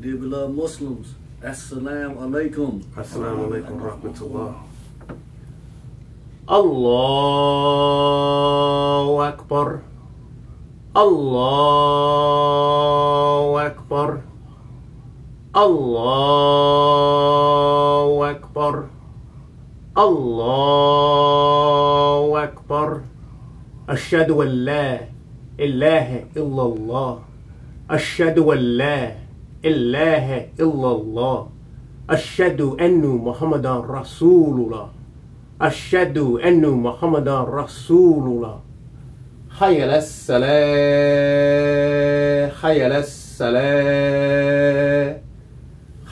Dear beloved Muslims, Assalamu alaikum. Assalamu alaikum wa rahmatullah. الله أكبر الله أكبر الله أكبر الله أكبر أشهد أن لا إله إلا الله أشهد أن لا إله إلا الله. أشهد أن محمدا رسول الله أشهد أن محمدا رسول الله حي السلام حي السلام.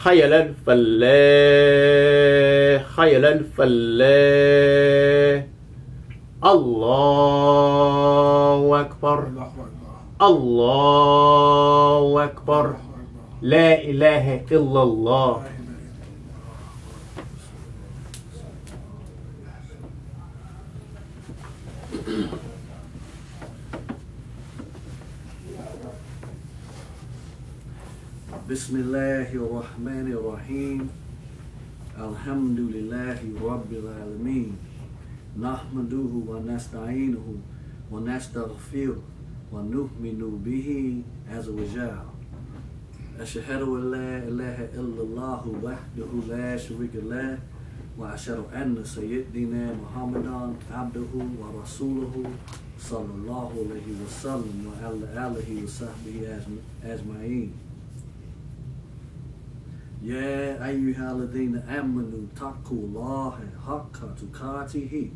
حي على الفلاح. حي على الفلاح الله أكبر. الله أكبر. لا إله إلا الله. بسم الله الرحمن الرحيم الحمد لله رب العالمين نحمده ونستعينه ونستغفره ونؤمن به عز وجل أشهد أن لا إله إلا الله وحده لا شريك له وأشهد أن سيدنا محمدا عبده ورسوله صلى الله عليه وسلم وعلى آله وصحبه أجمعين. يا أيها الذين آمنوا اتقوا الله حق تقاته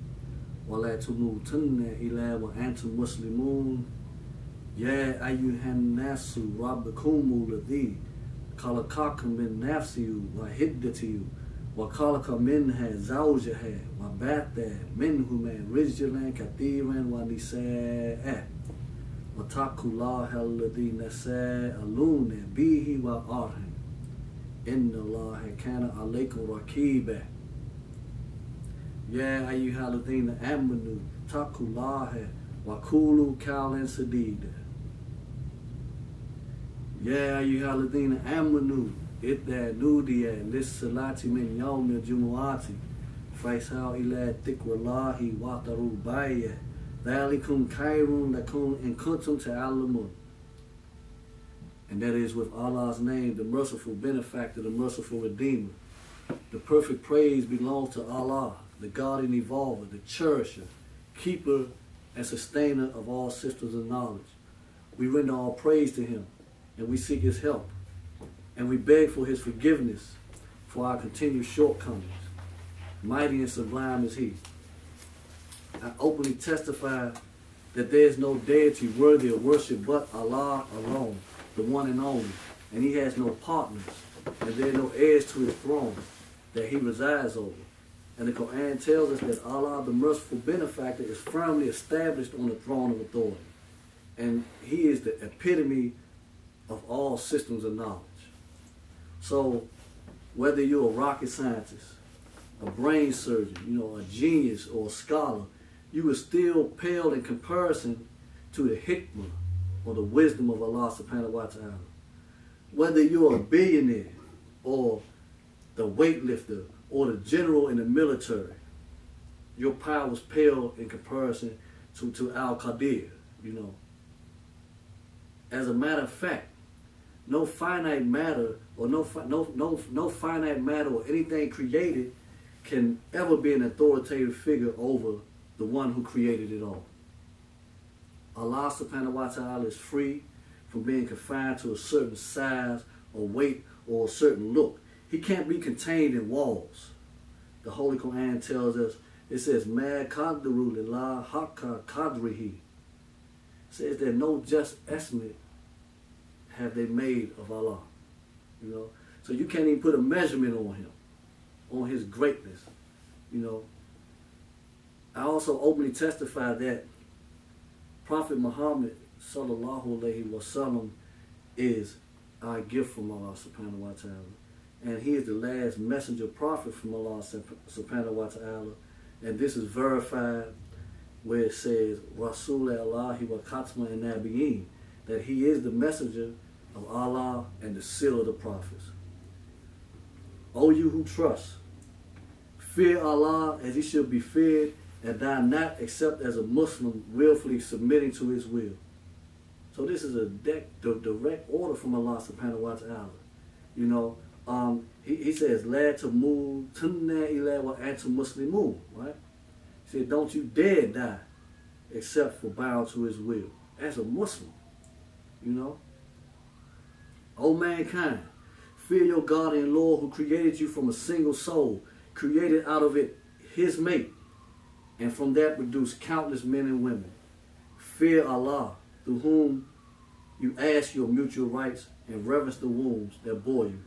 ولا تموتن إلا وأنتم مسلمون. يا أيها الناس ربكم الذي خلقكم من نفس واحدة وخلق منها زوجها وبعث منهما رجلا كثيرا ونساء واتقوا الله الذي تساءلون به وأرحم إن الله كان عليكم رقيبا يا أيها الذين آمنوا اتقوا الله وقولوا قولا سديدا يا أيها الذين آمنوا إذا نودي للصلاة من يوم الجمعة فاسعوا إلى ذكر الله وذروا البيع ذلكم خير لكم إن كنتم تعلمون and that is with Allah's name, the merciful benefactor, the merciful redeemer. The perfect praise belongs to Allah, the God and evolver, the cherisher, keeper, and sustainer of all systems of knowledge. We render all praise to him, and we seek his help, and we beg for his forgiveness for our continued shortcomings. Mighty and sublime is he. I openly testify that there is no deity worthy of worship but Allah alone the one and only, and he has no partners, and there are no heirs to his throne that he resides over. And the Quran tells us that Allah, the merciful benefactor, is firmly established on the throne of authority. And he is the epitome of all systems of knowledge. So, whether you're a rocket scientist, a brain surgeon, you know, a genius or a scholar, you are still pale in comparison to the hikmah or the wisdom of Allah subhanahu wa ta'ala. Whether you're a billionaire or the weightlifter or the general in the military, your powers pale in comparison to, to Al Qadir, you know. As a matter of fact, no finite matter or no, no, no, no finite matter or anything created can ever be an authoritative figure over the one who created it all. Allah subhanahu wa ta'ala is free from being confined to a certain size or weight or a certain look. He can't be contained in walls. The Holy Quran tells us, it says, Ma qadru lillah haqqa qadrihi. says that no just estimate have they made of Allah. You know, so you can't even put a measurement on him, on his greatness. You know, I also openly testify that Prophet Muhammad sallallahu alaihi wasallam is our gift from Allah subhanahu wa ta'ala. And he is the last messenger prophet from Allah subhanahu wa ta'ala. And this is verified where it says, Rasul Allahi wa Khatma and Nabiyin, that he is the messenger of Allah and the seal of the prophets. O you who trust, fear Allah as he should be feared, and die not except as a Muslim willfully submitting to his will. So this is a direct order from Allah subhanahu wa ta'ala. You know, um, he, he says, La to tunna ila wa antu muslimun, right? He said, don't you dare die except for bow to his will. As a Muslim, you know. O mankind, fear your God and Lord who created you from a single soul, created out of it his mate, and from that produced countless men and women. Fear Allah, through whom you ask your mutual rights and reverence the wombs that bore you,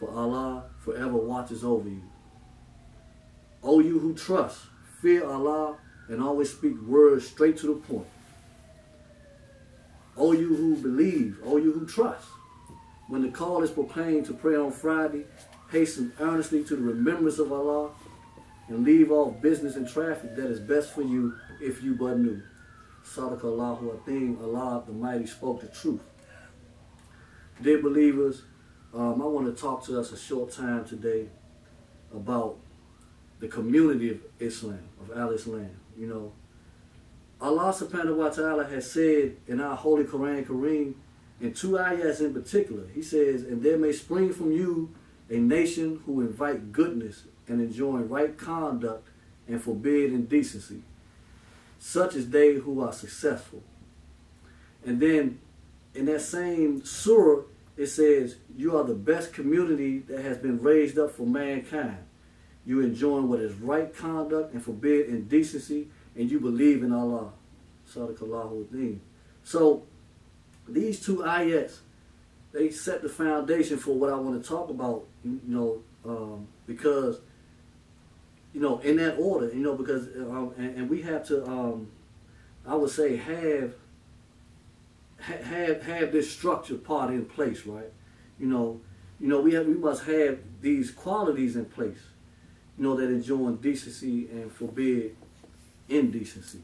for Allah forever watches over you. O you who trust, fear Allah and always speak words straight to the point. O you who believe, O you who trust, when the call is proclaimed to pray on Friday, hasten earnestly to the remembrance of Allah and leave off business and traffic that is best for you if you but knew. Sadaq Allahu Athim, Allah the Mighty spoke the truth. Dear believers, um, I want to talk to us a short time today about the community of Islam, of Al Islam. You know, Allah subhanahu wa ta'ala has said in our Holy Quran Kareem, in two ayahs in particular, He says, And there may spring from you a nation who invite goodness and enjoin right conduct and forbid indecency, such as they who are successful. And then in that same surah, it says, You are the best community that has been raised up for mankind. You enjoy what is right conduct and forbid indecency, and you believe in Allah. So, these two ayats, they set the foundation for what I want to talk about, you know, um, because, you know, in that order, you know, because, um, and, and, we have to, um, I would say, have have have this structure part in place, right? You know, you know, we have we must have these qualities in place, you know, that enjoin decency and forbid indecency.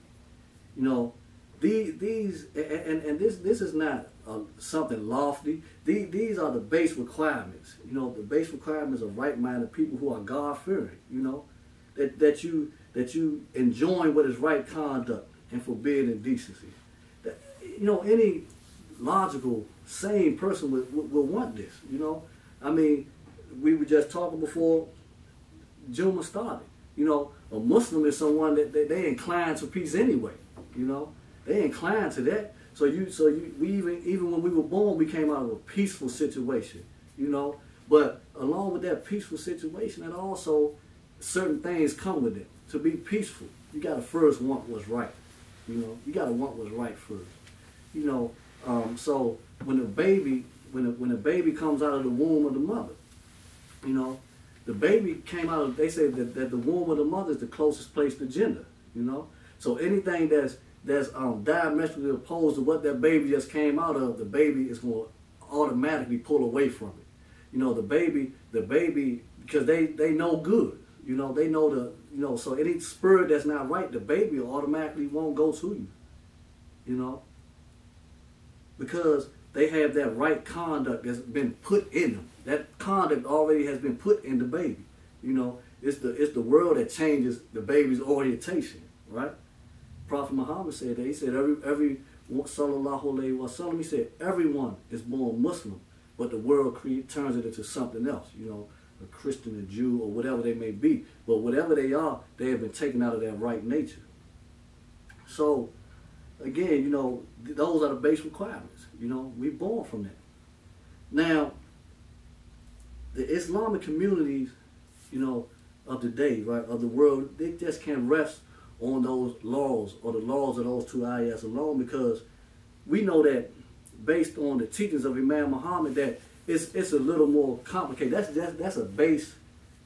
You know, these these and and this this is not uh, something lofty. These these are the base requirements. You know, the base requirements of right-minded people who are God-fearing. You know, that that you that you enjoin what is right conduct and forbid indecency That you know, any logical, sane person would, would, want this, you know. I mean, we were just talking before Juma started. You know, a Muslim is someone that they, they incline to peace anyway, you know. They incline to that. So you so you we even even when we were born we came out of a peaceful situation, you know. But along with that peaceful situation and also certain things come with it. To be peaceful, you gotta first want what's right. You know, you gotta want what's right first you know, um, so when a baby, when a, when a baby comes out of the womb of the mother, you know, the baby came out of, they say that, that the womb of the mother is the closest place to Jannah, you know. So anything that's that's um, diametrically opposed to what that baby just came out of, the baby is going to automatically pull away from it. You know, the baby, the baby, because they they know good. You know, they know the, you know, so any spirit that's not right, the baby automatically won't go to you. You know, because they have that right conduct that's been put in them. That conduct already has been put in the baby. You know, it's the it's the world that changes the baby's orientation, right? Prophet Muhammad said that. He said every every sallallahu alaihi wasallam. He said everyone is born Muslim, but the world create, turns it into something else. You know, a Christian, a Jew, or whatever they may be. But whatever they are, they have been taken out of their right nature. So again, you know, those are the base requirements. You know, we're born from that. Now, the Islamic communities, you know, of the day, right, of the world, they just can't rest on those laws or the laws of those two ayahs alone because we know that based on the teachings of Imam Muhammad that it's it's a little more complicated. That's that's that's a base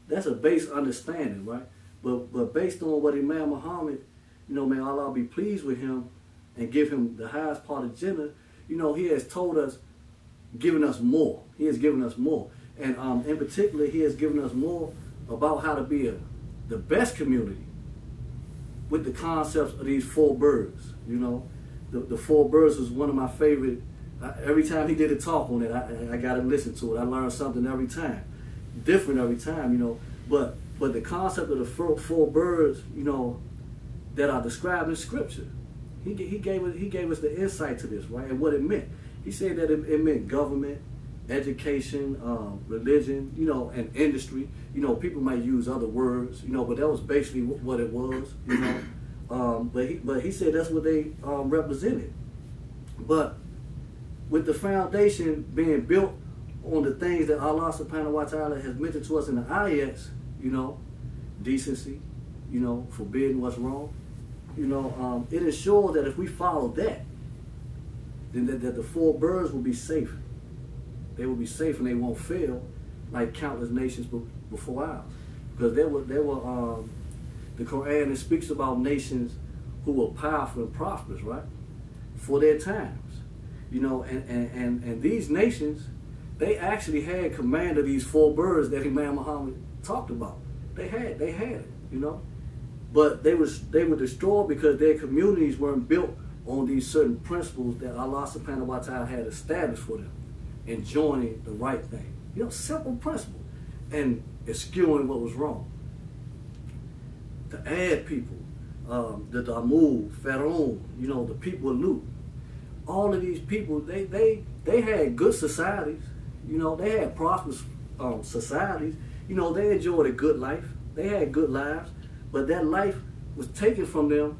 that's a base understanding, right? But but based on what Imam Muhammad, you know, may Allah be pleased with him, and give him the highest part of Jannah, you know, he has told us, given us more. He has given us more. And um, in particular, he has given us more about how to be a, the best community with the concepts of these four birds. You know, the, the four birds was one of my favorite I, every time he did a talk on it, I, I got to listen to it. I learned something every time, different every time, you know. But but the concept of the four, four birds, you know, that are described in Scripture, he he gave us he gave us the insight to this, right, and what it meant. He said that it, it meant government, education, um, religion, you know, and industry. You know, people might use other words, you know, but that was basically what it was, you know. Um, but he but he said that's what they um, represented. But with the foundation being built on the things that Allah subhanahu wa ta'ala has mentioned to us in the ayats, you know, decency, you know, forbidding what's wrong, you know, um, it ensures that if we follow that, then that, that the four birds will be safe. They will be safe and they won't fail like countless nations before ours. Because there were, there were um, the Quran it speaks about nations who were powerful and prosperous, right? For their times. You know, and, and, and, and these nations, they actually had command of these four birds that Imam Muhammad talked about. They had, they had it, you know. But they was they were destroyed because their communities weren't built on these certain principles that Allah subhanahu wa ta'ala had established for them. Enjoying the right thing. You know, simple principle. And eschewing what was wrong. The Ad people, um, the Thamud, Pharaoh, you know, the people of Lut, all of these people, they they they had good societies. You know, they had prosperous um, societies. You know, they enjoyed a good life. They had good lives, but that life was taken from them.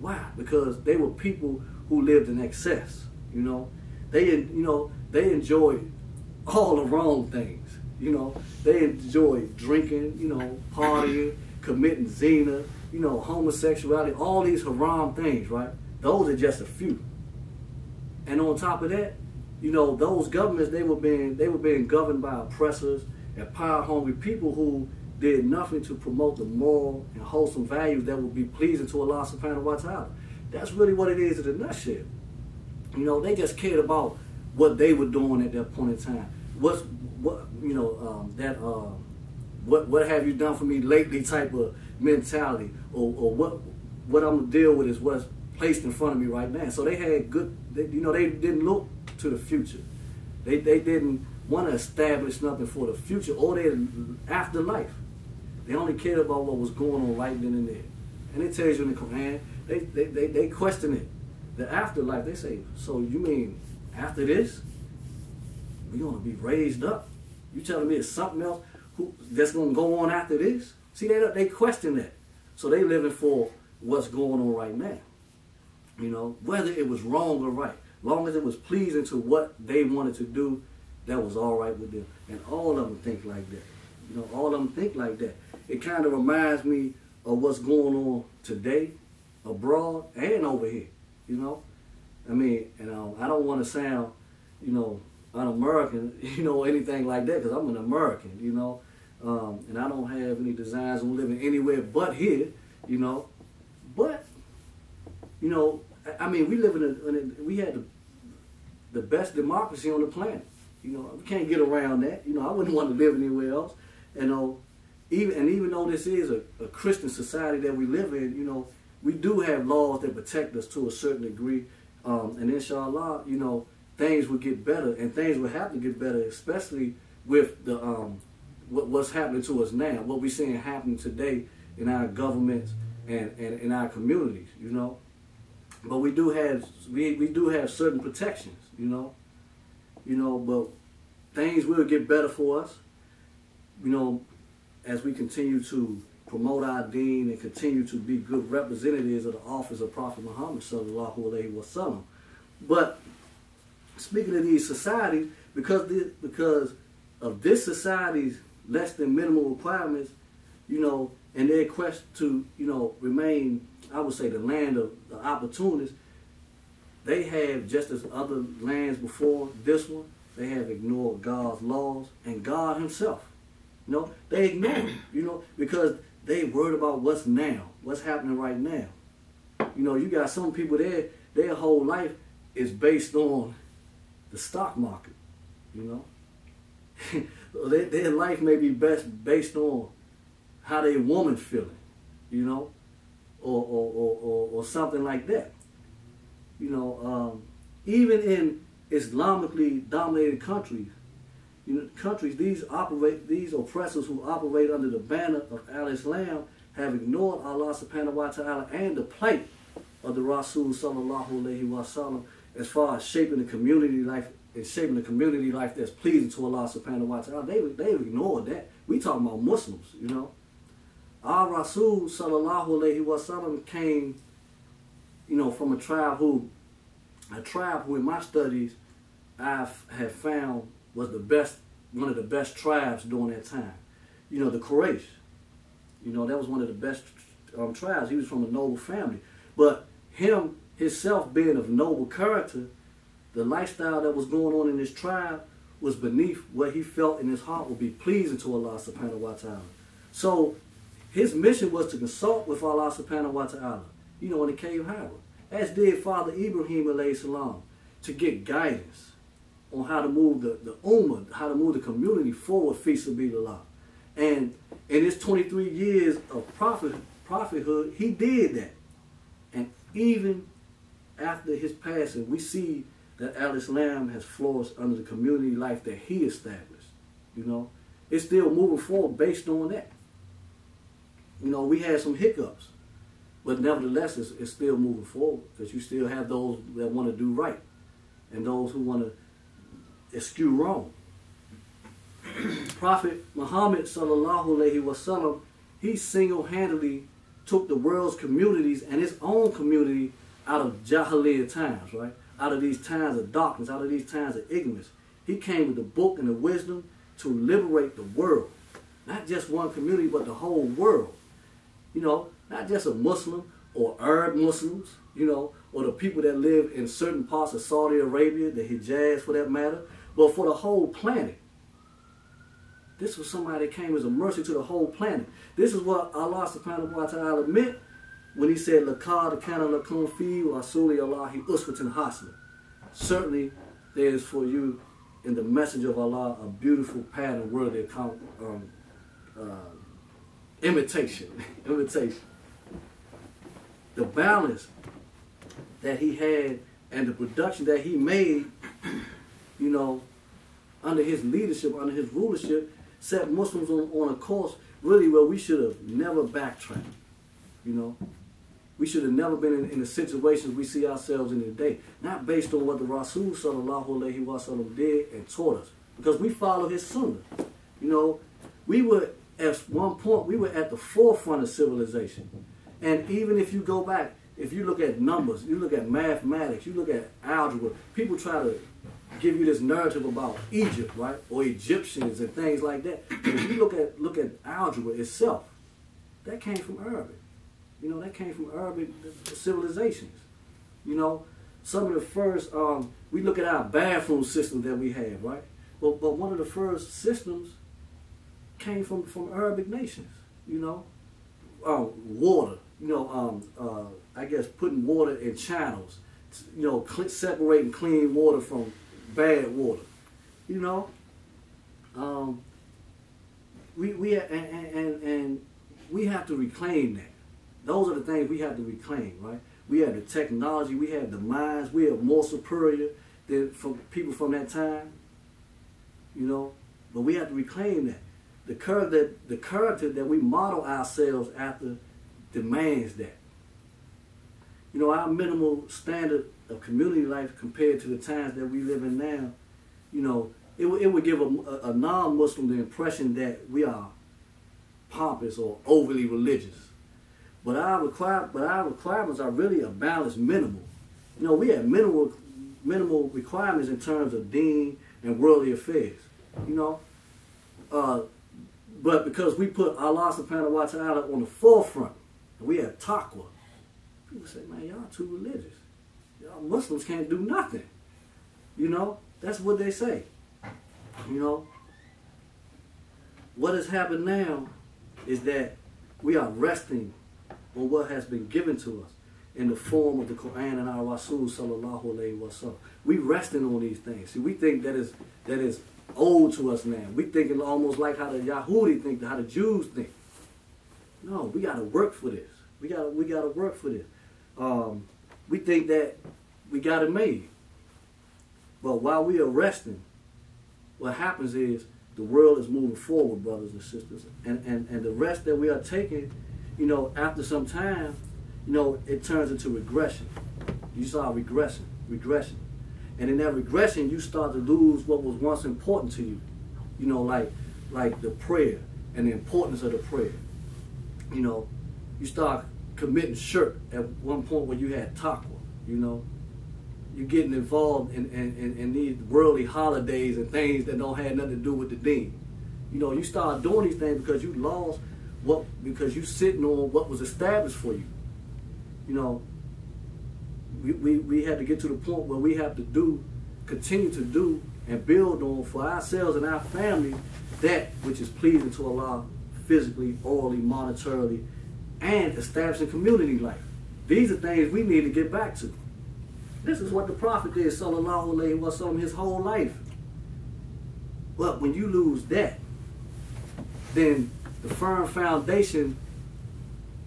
Why? Because they were people who lived in excess. You know, they you know they enjoy all the wrong things. You know, they enjoy drinking. You know, partying, committing zina. You know, homosexuality. All these haram things. Right? Those are just a few. And on top of that, you know, those governments they were being they were being governed by oppressors and power hungry people who did nothing to promote the moral and wholesome values that would be pleasing to Allah subhanahu wa ta'ala. That's really what it is in a nutshell. You know, they just cared about what they were doing at that point in time. What's what you know, um, that uh, what what have you done for me lately type of mentality or, or what what I'm gonna deal with is what's placed in front of me right now. So they had good, they, you know, they didn't look to the future. They, they didn't want to establish nothing for the future or their afterlife. They only cared about what was going on right then and there. And it tells you in the Quran, they, they, they, they question it. The afterlife, they say, so you mean after this, we're going to be raised up? You telling me it's something else who, that's going to go on after this? See, they, they question that. So they living for what's going on right now. You know, whether it was wrong or right, long as it was pleasing to what they wanted to do, that was all right with them. And all of them think like that. You know, all of them think like that. It kind of reminds me of what's going on today, abroad and over here. You know, I mean, and um, I don't want to sound, you know, un-American, you know, anything like that, because I'm an American, you know, um, and I don't have any designs on living anywhere but here, you know, but you know, I mean, we live in a, in a we had the, the best democracy on the planet. You know, we can't get around that. You know, I wouldn't want to live anywhere else. You know, even and even though this is a, a Christian society that we live in, you know, we do have laws that protect us to a certain degree. Um, and inshallah, you know, things will get better, and things will have to get better, especially with the um, what, what's happening to us now, what we're seeing happening today in our governments and, and in our communities. You know, but we do have we, we do have certain protections, you know. You know, but things will get better for us, you know, as we continue to promote our deen and continue to be good representatives of the office of Prophet Muhammad sallallahu alaihi wasallam. But speaking of these societies, because because of this society's less than minimal requirements, you know, and their quest to, you know, remain I would say the land of the opportunists, they have just as other lands before this one, they have ignored God's laws and God Himself. You know, they ignore you know, because they worried about what's now, what's happening right now. You know, you got some people there, their whole life is based on the stock market, you know. their, their life may be best based on how their woman feeling, you know or, or, or, or, something like that. You know, um, even in Islamically dominated countries, you know, countries these operate these oppressors who operate under the banner of Al Islam have ignored Allah subhanahu wa ta'ala and the plight of the Rasul sallallahu alayhi wa sallam as far as shaping the community life and shaping the community life that's pleasing to Allah subhanahu wa ta'ala. They they ignored that. We talking about Muslims, you know. Our Rasul sallallahu alayhi wa sallam came, you know, from a tribe who a tribe who in my studies I've have found was the best one of the best tribes during that time. You know, the Quraysh. You know, that was one of the best um, tribes. He was from a noble family. But him, himself being of noble character, the lifestyle that was going on in his tribe was beneath what he felt in his heart would be pleasing to Allah subhanahu wa ta'ala. So his mission was to consult with Allah subhanahu wa ta'ala, you know, in the cave Hira, as did Father Ibrahim alayhi salam, to get guidance on how to move the, the ummah, how to move the community forward, fi sabilillah. And in his 23 years of prophet, prophethood, he did that. And even after his passing, we see that Al Islam has flourished under the community life that he established. You know, it's still moving forward based on that. You know, we had some hiccups, but nevertheless, it's, it's still moving forward because you still have those that want to do right and those who want to eschew wrong. Prophet Muhammad sallallahu alaihi wasallam, he single-handedly took the world's communities and his own community out of Jahiliyyah times, right? Out of these times of darkness, out of these times of ignorance. He came with the book and the wisdom to liberate the world. Not just one community, but the whole world. You know, not just a Muslim or Arab Muslims, you know, or the people that live in certain parts of Saudi Arabia, the Hijaz for that matter, but for the whole planet. This was somebody that came as a mercy to the whole planet. This is what Allah subhanahu wa ta'ala meant when he said, Laqad kana lakum fi rasuli Allahi uswatun hasana. Certainly there is for you in the message of Allah a beautiful pattern worthy of um, uh, imitation. imitation. The balance that he had and the production that he made, you know, under his leadership, under his rulership, set Muslims on, on a course really where we should have never backtracked. You know, we should have never been in, in, the situations we see ourselves in today, not based on what the Rasul sallallahu did and taught us, because we follow his sunnah. You know, we were at one point we were at the forefront of civilization, and even if you go back, if you look at numbers, you look at mathematics, you look at algebra, people try to give you this narrative about Egypt, right, or Egyptians and things like that. But if you look at look at algebra itself, that came from Arabic. You know, that came from Arabic civilizations. You know, some of the first, um, we look at our bathroom system that we have, right? But, but one of the first systems came from, from Arabic nations, you know. Um, water, you know, um, uh, I guess putting water in channels, you know, separating clean water from bad water, you know. Um, we, we and, and, and we have to reclaim that. Those are the things we have to reclaim, right? We have the technology, we have the minds, we are more superior than from people from that time, you know. But we have to reclaim that. The character, the character that we model ourselves after demands that. You know, our minimal standard of community life compared to the times that we live in now, you know, it, it would give a, a non-Muslim the impression that we are pompous or overly religious. But our require, but our requirements are really a balanced minimal. You know, we have minimal minimal requirements in terms of deen and worldly affairs. You know, uh, but because we put Allah Subhanahu wa Taala on the forefront, we have taqwa. People say, "Man, y'all too religious. Y'all Muslims can't do nothing." You know, that's what they say. You know, what has happened now is that we are resting on what has been given to us in the form of the Quran and our Rasul sallallahu alayhi wa sallam. We resting on these things. See, we think that is that is old to us now. We thinking almost like how the Yahudi think, how the Jews think. No, we got to work for this. We gotta we got to work for this. Um, we think that we got it made. But while we are resting, what happens is the world is moving forward, brothers and sisters. And, and, and the rest that we are taking, you know, after some time, you know, it turns into regression. You start regressing, regression. And in that regression, you start to lose what was once important to you. You know, like like the prayer and the importance of the prayer. You know, you start committing shirk at one point where you had taqwa, you know. You're getting involved in, in, in, in these worldly holidays and things that don't have nothing to do with the deen. You know, you start doing these things because you lost what because you sitting on what was established for you. You know, we, we, we had to get to the point where we have to do, continue to do and build on for ourselves and our family that which is pleasing to Allah physically, orally, monetarily, and establishing community life. These are things we need to get back to. This is what the Prophet did, sallallahu alayhi wa sallam, his whole life. But when you lose that, then the firm foundation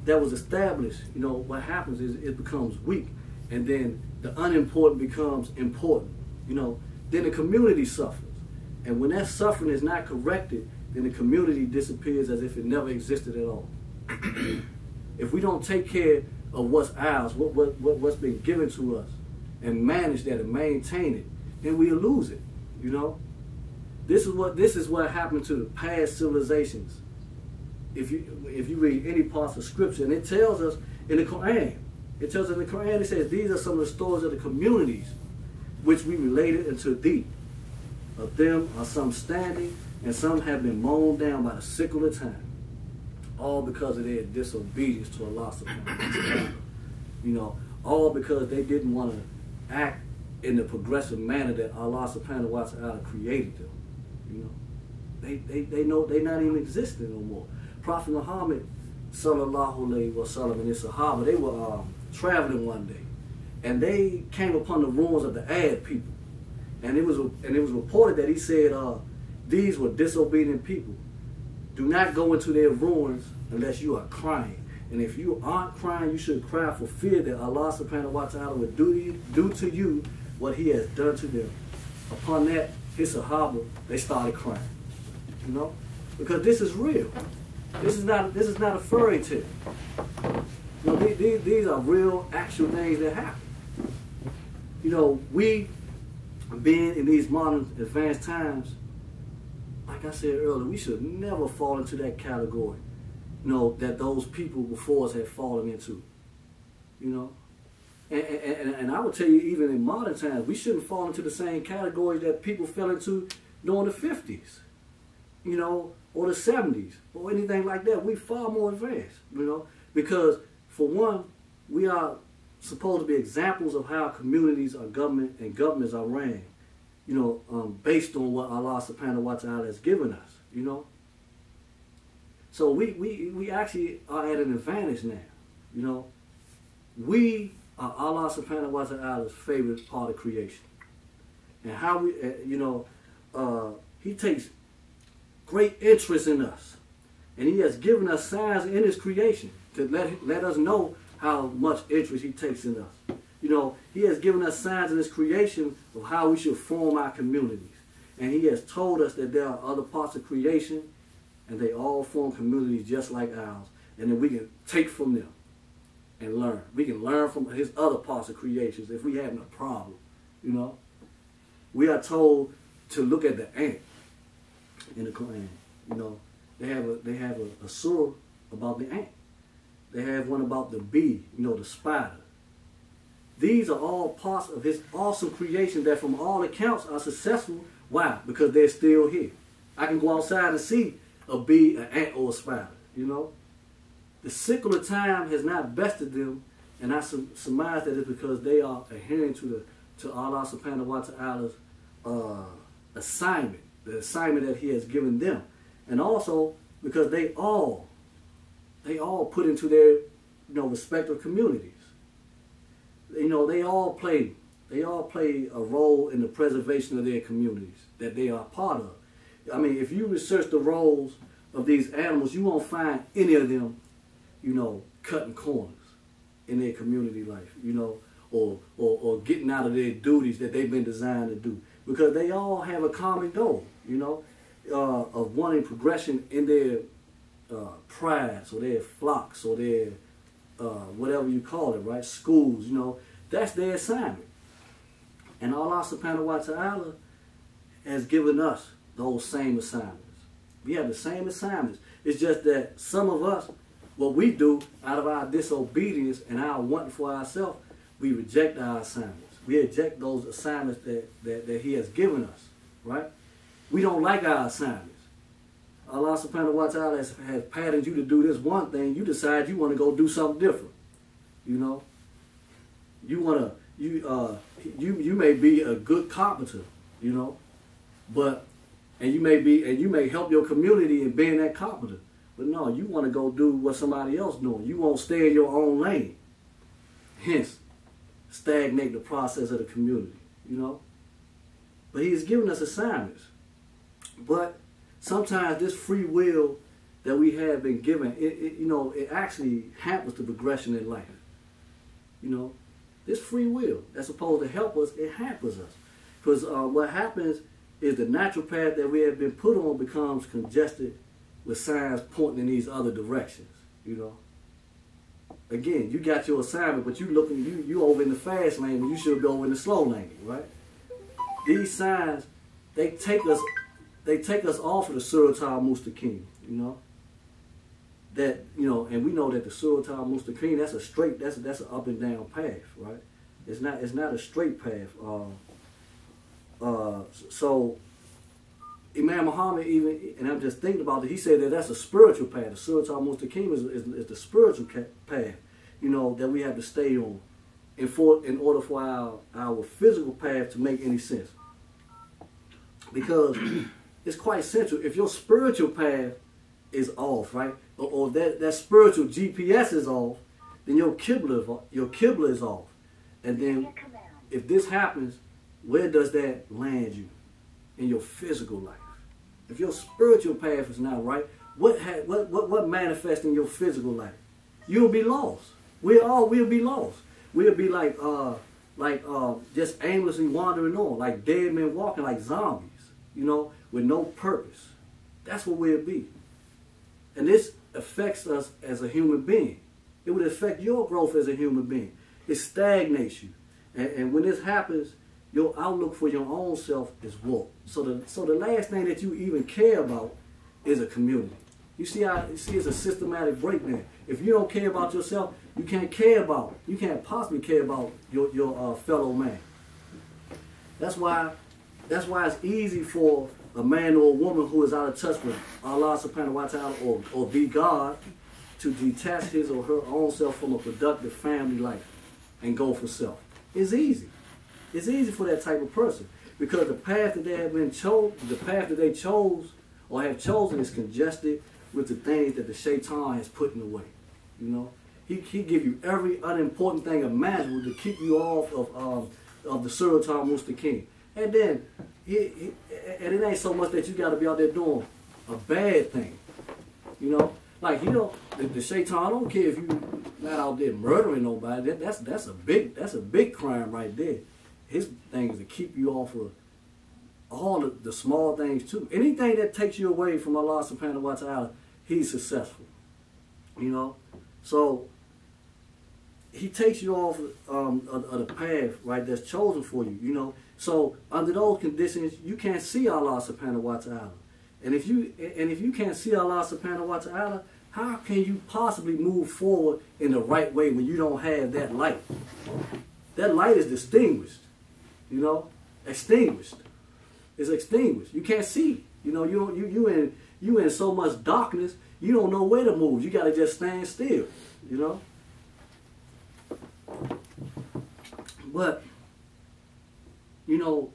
that was established, you know, what happens is it becomes weak. And then the unimportant becomes important. You know, then the community suffers. And when that suffering is not corrected, then the community disappears as if it never existed at all. If we don't take care of what's ours, what, what, what, what's been given to us, and manage that and maintain it, then we'll lose it. You know? This is what this is what happened to the past civilizations. If you if you read any parts of scripture, and it tells us in the Quran, it tells us in the Quran, it says these are some of the stories of the communities which we related unto thee. Of them are some standing, and some have been mown down by the sickle of time. All because of their disobedience to Allah subhanahu wa ta'ala. You know, all because they didn't want to act in the progressive manner that Allah subhanahu wa ta'ala created them. You know. They, they, they know they're not even existing no more. Prophet Muhammad sallallahu alayhi wa sallam and his Sahaba, they were um, traveling one day and they came upon the ruins of the Ad people. And it was and it was reported that he said uh, these were disobedient people. Do not go into their ruins unless you are crying. And if you aren't crying, you should cry for fear that Allah subhanahu wa ta'ala will do, you, do to you what he has done to them. Upon that, his Sahaba, they started crying. You know? Because this is real. This is not this is not a fairy tale. You know, these, these, these are real, actual things that happen. You know, we being in these modern advanced times, like I said earlier, we should never fall into that category. You know, that those people before us have fallen into. You know? And, and, and I would tell you, even in modern times, we shouldn't fall into the same category that people fell into during the 50s, you know, or the 70s, or anything like that. We far more advanced, you know, because for one, we are supposed to be examples of how communities are government and governments are ran, you know, um, based on what Allah subhanahu wa ta'ala has given us, you know. So we, we, we actually are at an advantage now, you know. We are Allah subhanahu wa ta'ala's favorite part of creation. And how we, uh, you know, uh, he takes great interest in us. And he has given us signs in his creation to let, let us know how much interest he takes in us. You know, he has given us signs in his creation of how we should form our communities. And he has told us that there are other parts of creation and they all form communities just like ours. And then we can take from them and learn. We can learn from his other parts of creations if we have a problem. You know, we are told to look at the ant in the Quran. You know, they have a they have a, a surah about the ant. They have one about the bee. You know, the spider. These are all parts of his awesome creation that, from all accounts, are successful. Why? Because they're still here. I can go outside and see a bee, an ant, or a spider. You know, the sickle of time has not bested them, and I surmise that it's because they are adhering to the to Allah Subhanahu wa Taala's uh, assignment, the assignment that He has given them, and also because they all they all put into their you know respective communities. You know they all play they all play a role in the preservation of their communities that they are part of. I mean, if you research the roles of these animals, you won't find any of them you know, cutting corners in their community life, you know, or, or, or getting out of their duties that they've been designed to do. because they all have a common goal, you know, uh, of wanting progression in their uh, prides or their flocks or their uh, whatever you call it, right? Schools, you know, that's their assignment. And Allah subhanahu wa ta'ala has given us those same assignments. We have the same assignments. It's just that some of us, what we do out of our disobedience and our wanting for ourselves, we reject our assignments. We reject those assignments that, that, that He has given us, right? We don't like our assignments. Allah subhanahu wa ta'ala has, has patterned you to do this one thing. You decide you want to go do something different. You know? You want to, you, uh, you, you may be a good carpenter, you know? But, and you may be, and you may help your community in being that carpenter. But no, you want to go do what somebody else doing. You won't stay in your own lane. Hence, stagnate the process of the community, you know? But he's given us assignments. But sometimes this free will that we have been given, it, it, you know, it actually hampers the progression in life. You know, this free will that's supposed to help us, it hampers us. Because uh, what happens is the natural path that we have been put on becomes congested with signs pointing in these other directions. You know. Again, you got your assignment, but you looking you you over in the fast lane when you should over in the slow lane, right? These signs, they take us they take us off of the Suratal Mustaqim, you know. That you know, and we know that the Suratal Mustaqim that's a straight, that's that's an up and down path, right? It's not it's not a straight path. Uh, uh, so Imam Muhammad even, and I'm just thinking about it, he said that that's a spiritual path. The Suratal Mustaqim is, is, is the spiritual path, you know, that we have to stay on in, for, in order for our, our physical path to make any sense. Because it's quite central. If your spiritual path is off, right, or, or that, that spiritual GPS is off, then your Qibla, your Qibla is off. And then if this happens, where does that land you in your physical life? If your spiritual path is not right, what ha- what what what manifests in your physical life? You'll be lost. We all will be lost. We'll be like uh like uh just aimlessly wandering on, like dead men walking, like zombies, you know, with no purpose. That's what we'll be. And this affects us as a human being. It would affect your growth as a human being. It stagnates you. And, and when this happens, your outlook for your own self is warped. So the so the last thing that you even care about is a community. You see how you see it's a systematic breakdown. If you don't care about yourself, you can't care about you can't possibly care about your your uh, fellow man. That's why that's why it's easy for a man or a woman who is out of touch with Allah subhanahu wa ta'ala or, or be God to detach his or her own self from a productive family life and go for self. It's easy. It's easy for that type of person because the path that they have been chose, the path that they chose or have chosen is congested with the things that the shaitan has put in the way. You know, he he give you every unimportant thing imaginable to keep you off of um, of the Suratul Mustaqim. And then, he, he, and it ain't so much that you got to be out there doing a bad thing. You know, like you know, the, the shaitan I don't care if you not out there murdering nobody. That, that's that's a big that's a big crime right there. His thing is to keep you off of all the, the small things too. Anything that takes you away from Allah subhanahu wa ta'ala, he's successful. You know? So he takes you off um, of, of, the path, right, that's chosen for you, you know. So under those conditions, you can't see Allah subhanahu wa ta'ala. And if you and if you can't see Allah subhanahu wa ta'ala, how can you possibly move forward in the right way when you don't have that light? That light is distinguished you know, extinguished. It's extinguished. You can't see. You know, you you you in you in so much darkness, you don't know where to move. You gotta just stand still. You know. But you know,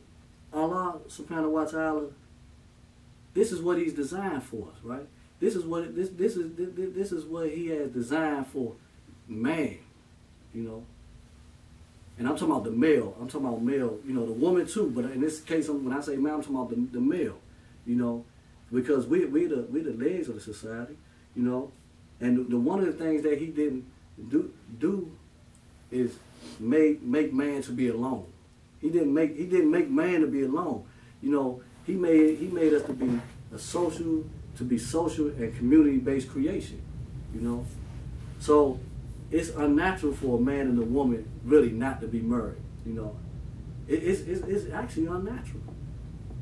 Allah subhanahu wa ta'ala, this is what he's designed for us, right? This is what this this is this, this is what he has designed for man, you know. And I'm talking about the male. I'm talking about male. You know, the woman too. But in this case, when I say man, I'm talking about the, the male. You know, because we we the we the legs of the society. You know, and the, one of the things that he didn't do do is make make man to be alone. He didn't make he didn't make man to be alone. You know, he made he made us to be a social to be social and community based creation. You know, so it's unnatural for a man and a woman really not to be married. You know, it, it's, it's it's actually unnatural.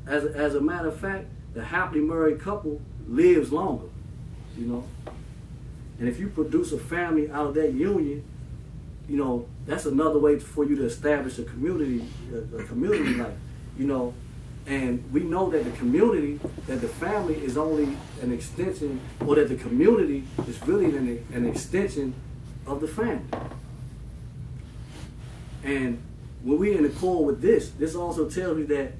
As as a matter of fact, the happily married couple lives longer. You know, and if you produce a family out of that union, you know that's another way for you to establish a community, a, community life. You know, and we know that the community, that the family is only an extension, or that the community is really an, an extension of the family. And when we're in accord with this, this also tells me that,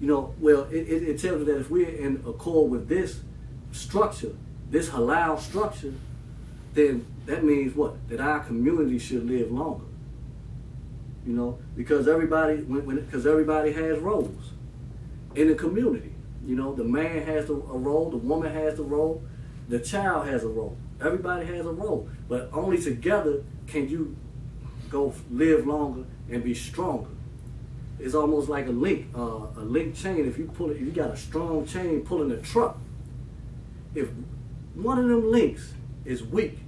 you know, well, it, it, it tells me that if we're in accord with this structure, this halal structure, then that means what? That our community should live longer. You know, because everybody, because everybody has roles in the community. You know, the man has a role, the woman has a role, the child has a role. Everybody has a role, but only together can you go live longer and be stronger. It's almost like a link, uh, a link chain. If you pull it, if you got a strong chain pulling a truck. If one of them links is weak,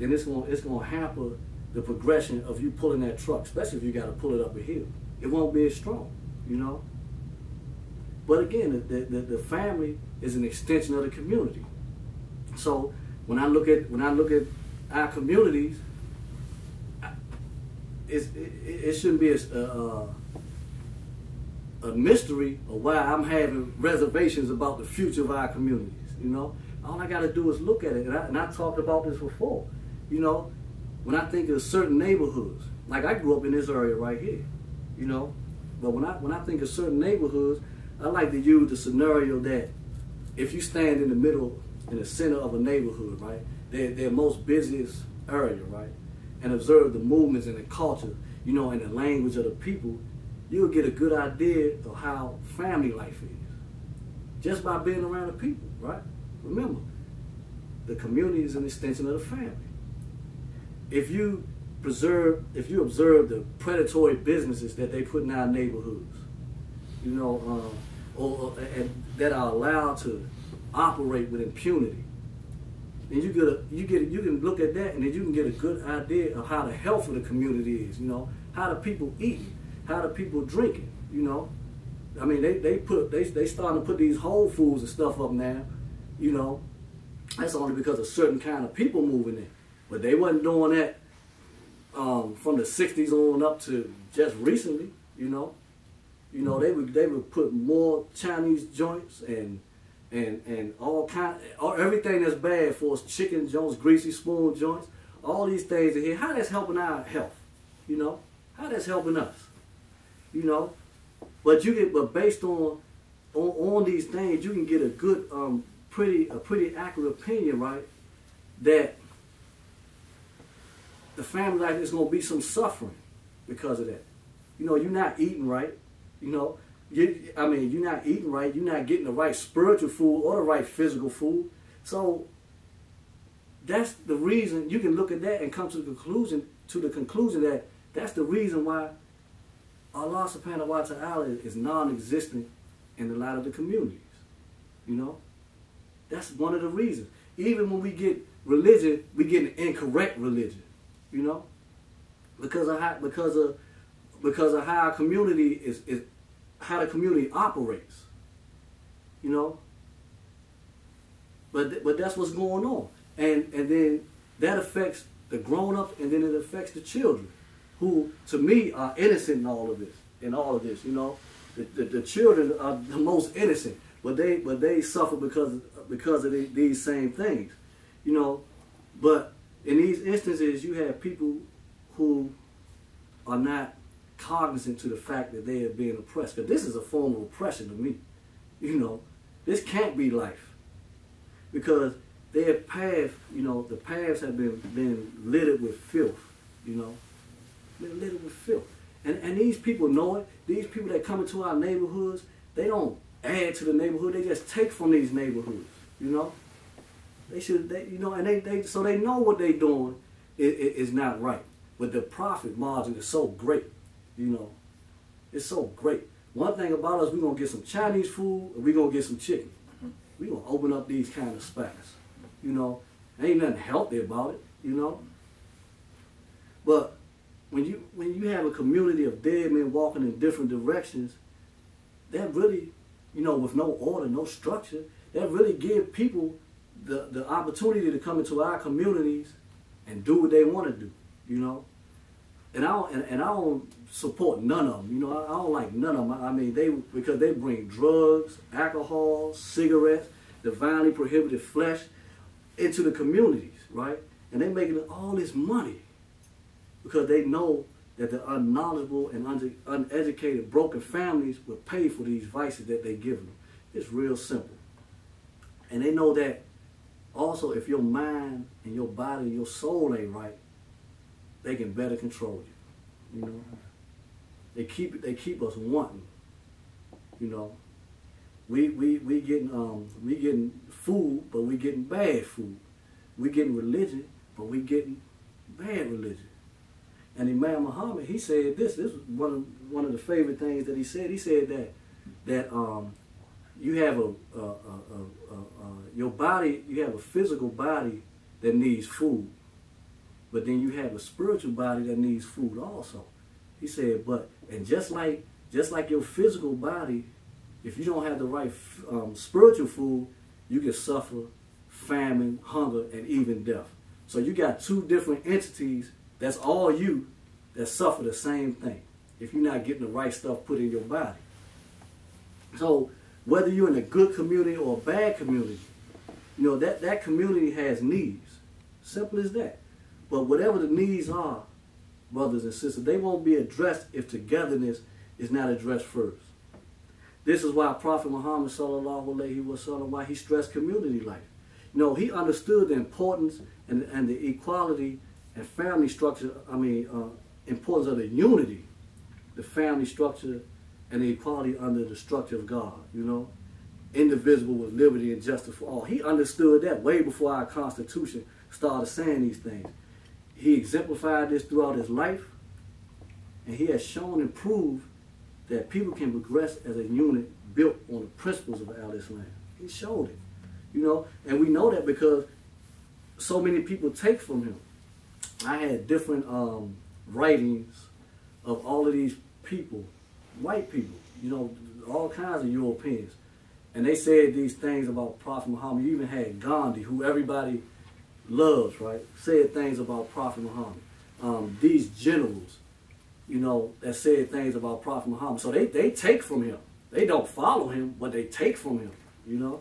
then it's gonna it's gonna hamper the progression of you pulling that truck, especially if you got to pull it up a hill. It won't be as strong, you know. But again, the, the, the family is an extension of the community. So when I look at when I look at our communities, it, it shouldn't be a, a, uh, uh, a mystery of why I'm having reservations about the future of our communities. You know, all I got to do is look at it, and I, and I talked about this before. You know, when I think of certain neighborhoods, like I grew up in this area right here. You know, but when I when I think of certain neighborhoods, I like to use the scenario that if you stand in the middle, in the center of a neighborhood, right, their, their most busiest area, right, and observe the movements and the culture, you know, and the language of the people, you'll get a good idea of how family life is. Just by being around the people, right? Remember, the community is an extension of the family. If you preserve, if you observe the predatory businesses that they put in our neighborhoods, you know, um, or, and that are allowed to operate with impunity. And you get a, you get a, you can look at that and then you can get a good idea of how the health of the community is. You know, how the people eat, how the people drinking. You know, I mean they, they put they they starting to put these Whole Foods and stuff up now. You know, that's only because of certain kind of people moving in, but they wasn't doing that um, from the '60s on up to just recently. You know, you know, they would they would put more Chinese joints and and and all kind all, everything that's bad for us, chicken joints, greasy spoon joints, all these things in here. How that's helping our health, you know? How that's helping us, you know? But you get but based on on, on these things, you can get a good um pretty a pretty accurate opinion, right? That the family life is gonna be some suffering because of that. You know, you're not eating right you know, you, I mean, you're not eating right. You're not getting the right spiritual food or the right physical food. So that's the reason you can look at that and come to the conclusion to the conclusion that that's the reason why Allah subhanahu wa ta'ala is non-existent in the light of the communities. You know? That's one of the reasons. Even when we get religion, we get an incorrect religion. You know? Because of how because of because of how our community is, is how the community operates. You know? But but that's what's going on. And and then that affects the grown ups and then it affects the children who to me are innocent in all of this. In all of this, you know. The, the, the children are the most innocent, but they but they suffer because because of the, these same things. You know, but in these instances you have people who are not cognizant to the fact that they are being oppressed. Because this is a form of oppression to me. You know, this can't be life. Because their path, you know, the paths have been, been littered with filth, you know. Littered with filth. And, and these people know it. These people that come into our neighborhoods, they don't add to the neighborhood. They just take from these neighborhoods, you know. They should, they, you know, and they, they so they know what they're doing is, is not right. But the profit margin is so great you know, It's so great. One thing about us, we're gonna get some Chinese food and we're gonna get some chicken. We're gonna open up these kind of spots. You know, ain't nothing healthy about it, you know. But when you when you have a community of dead men walking in different directions, that really, you know, with no order, no structure, that really give people the, the opportunity to come into our communities and do what they want to do, you know. And I don't, and, and I don't support none of them. You know, I, I don't like none of them. I mean, they because they bring drugs, alcohol, cigarettes, divinely prohibited flesh into the communities, right? And they're making all this money because they know that the unknowledgeable and un- uneducated, broken families will pay for these vices that they give them. It's real simple. And they know that also if your mind and your body and your soul ain't right, they can better control you. You know? They keep they keep us wanting. You know. We we we getting um we getting food, but we getting bad food. We getting religion, but we getting bad religion. And Imam Muhammad, he said this. This was one of one of the favorite things that he said. He said that that um, you have a, a, a, a, your body. You have a physical body that needs food, but then you have a spiritual body that needs food also. He said, but and just like just like your physical body, if you don't have the right um, spiritual food, you can suffer famine, hunger, and even death. So you got two different entities that's all you that suffer the same thing if you're not getting the right stuff put in your body. So whether you're in a good community or a bad community, you know, that, that community has needs. Simple as that. But whatever the needs are, brothers and sisters, they won't be addressed if togetherness is not addressed first. This is why Prophet Muhammad sallallahu alaihi wasallam, why he stressed community life. You know, he understood the importance and, and the equality and family structure, I mean, uh, importance of the unity, the family structure and equality under the structure of God, you know, indivisible with liberty and justice for all. He understood that way before our Constitution started saying these things. He exemplified this throughout his life, and he has shown and proved that people can progress as a unit built on the principles of Al-Islam. He showed it, you know, and we know that because so many people take from him. I had different um, writings of all of these people, white people, you know, all kinds of Europeans. And they said these things about Prophet Muhammad. You even had Gandhi, who everybody loves, right? Said things about Prophet Muhammad. Um, these generals, you know, that said things about Prophet Muhammad. So they, they take from him. They don't follow him, but they take from him, you know.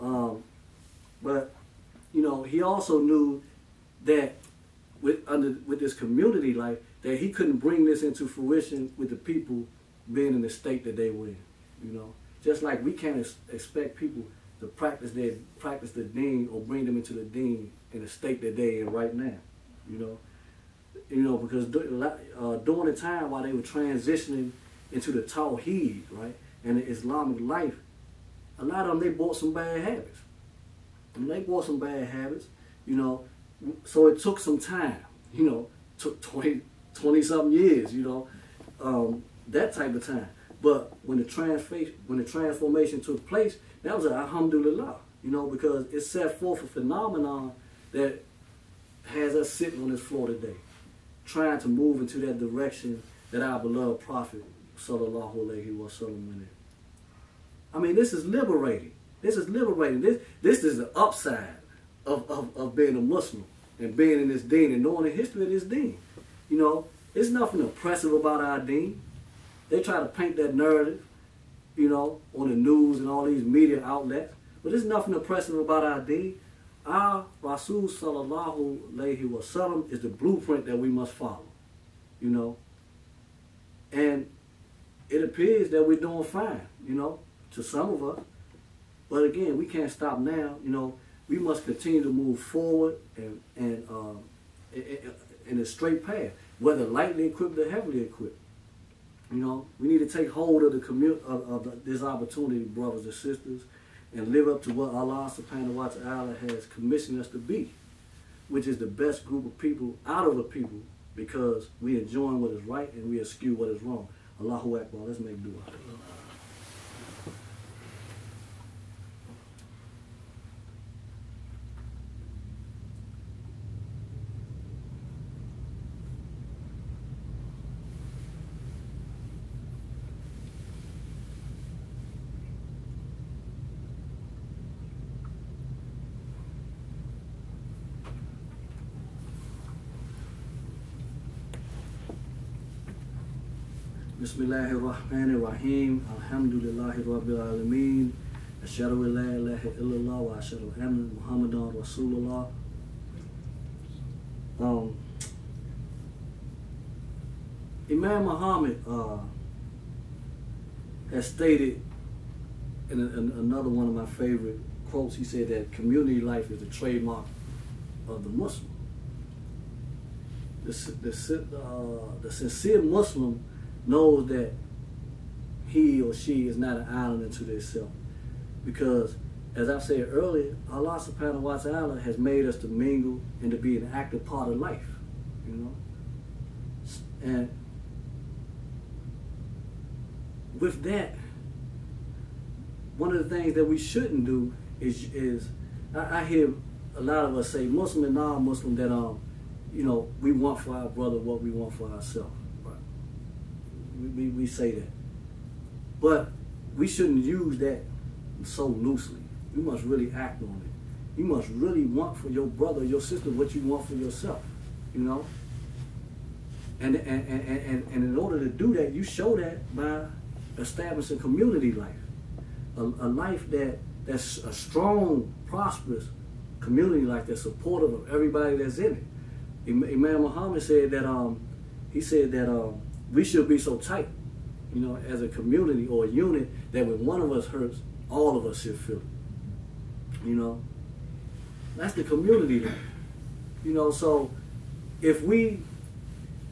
Um, but, you know, he also knew that with under with this community life that he couldn't bring this into fruition with the people being in the state that they were in. You know, just like we can't ex- expect people to practice their practice the deen or bring them into the deen in the state that they're in right now. You know, you know because uh, during the time while they were transitioning into the Tawheed, right, and the Islamic life, a lot of them they bought some bad habits. And they bought some bad habits, you know, so it took some time, you know, took 20, 20 something years, you know, um, that type of time. But when the transfa- when the transformation took place, that was a alhamdulillah, you know, because it set forth a phenomenon that has us sitting on this floor today, trying to move into that direction that our beloved Prophet sallallahu alaihi wasallam went in. I mean, this is liberating. This is liberating. This this is the upside of, of, of being a Muslim and being in this deen and knowing the history of this deen. You know, it's nothing oppressive about our deen. They try to paint that narrative, you know, on the news and all these media outlets. But there's nothing oppressive about our deen. Our Rasul sallallahu alayhi wasallam is the blueprint that we must follow. You know. And it appears that we're doing fine, you know, to some of us. But again, we can't stop now, you know we must continue to move forward and, and um, in a straight path, whether lightly equipped or heavily equipped. You know, we need to take hold of the commu- of, of this opportunity, brothers and sisters, and live up to what Allah subhanahu wa ta'ala has commissioned us to be, which is the best group of people out of the people because we enjoy what is right and we eschew what is wrong. Allahu Akbar. Let's make dua. Bismillahir Alhamdulillahi Rabbil Alameen. Ashadu la illallah wa ashadu Muhammadan Rasulullah. Um, Imam Muhammad uh, has stated in, a, in another one of my favorite quotes, he said that community life is the trademark of the Muslim. The, the, uh, the sincere Muslim knows that he or she is not an island unto themselves. Because, as I said earlier, Allah subhanahu wa ta'ala has made us to mingle and to be an active part of life, you know. And with that, one of the things that we shouldn't do is, is I, I hear a lot of us say, Muslim and non-Muslim, that, um, you know, we want for our brother what we want for ourselves we, we, we say that. But we shouldn't use that so loosely. You must really act on it. You must really want for your brother, your sister, what you want for yourself. You know? And, and, and, and, and in order to do that, you show that by establishing community life. A, a life that that's a strong, prosperous community life that's supportive of everybody that's in it. Imam Muhammad said that um, he said that um, we should be so tight, you know, as a community or a unit that when one of us hurts, all of us should feel it. You know, that's the community life. You know, so if we,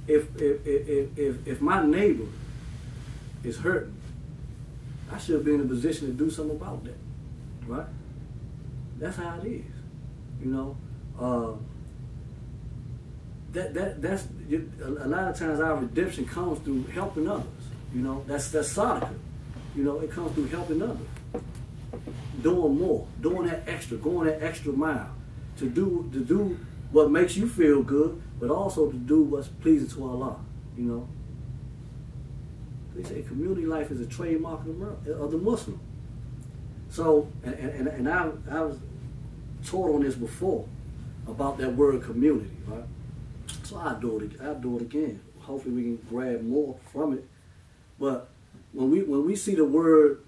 if if if if, if my neighbor is hurting, I should be in a position to do something about that, right? That's how it is. You know. Uh, that that that's a lot of times our redemption comes through helping others. You know, that's that's sadaqah. You know, it comes through helping others, doing more, doing that extra, going that extra mile, to do to do what makes you feel good, but also to do what's pleasing to Allah. You know, they say community life is a trademark of the Muslim. So, and and, and I I was taught on this before about that word community, right? So I'll do it. I'll do it again. Hopefully we can grab more from it. But when we when we see the word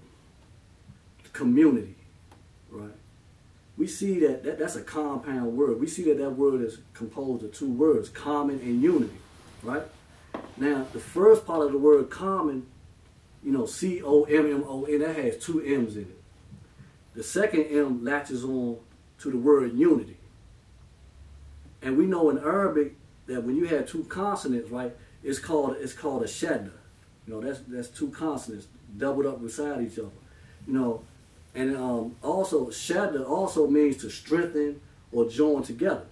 community, right? We see that, that that's a compound word. We see that that word is composed of two words, common and unity, right? Now, the first part of the word common, you know, C-O-M-M-O-N, that has two M's in it. The second M latches on to the word unity. And we know in Arabic, that when you have two consonants, right, it's called it's called a shadda. You know, that's that's two consonants doubled up beside each other. You know, and um, also shadda also means to strengthen or join together.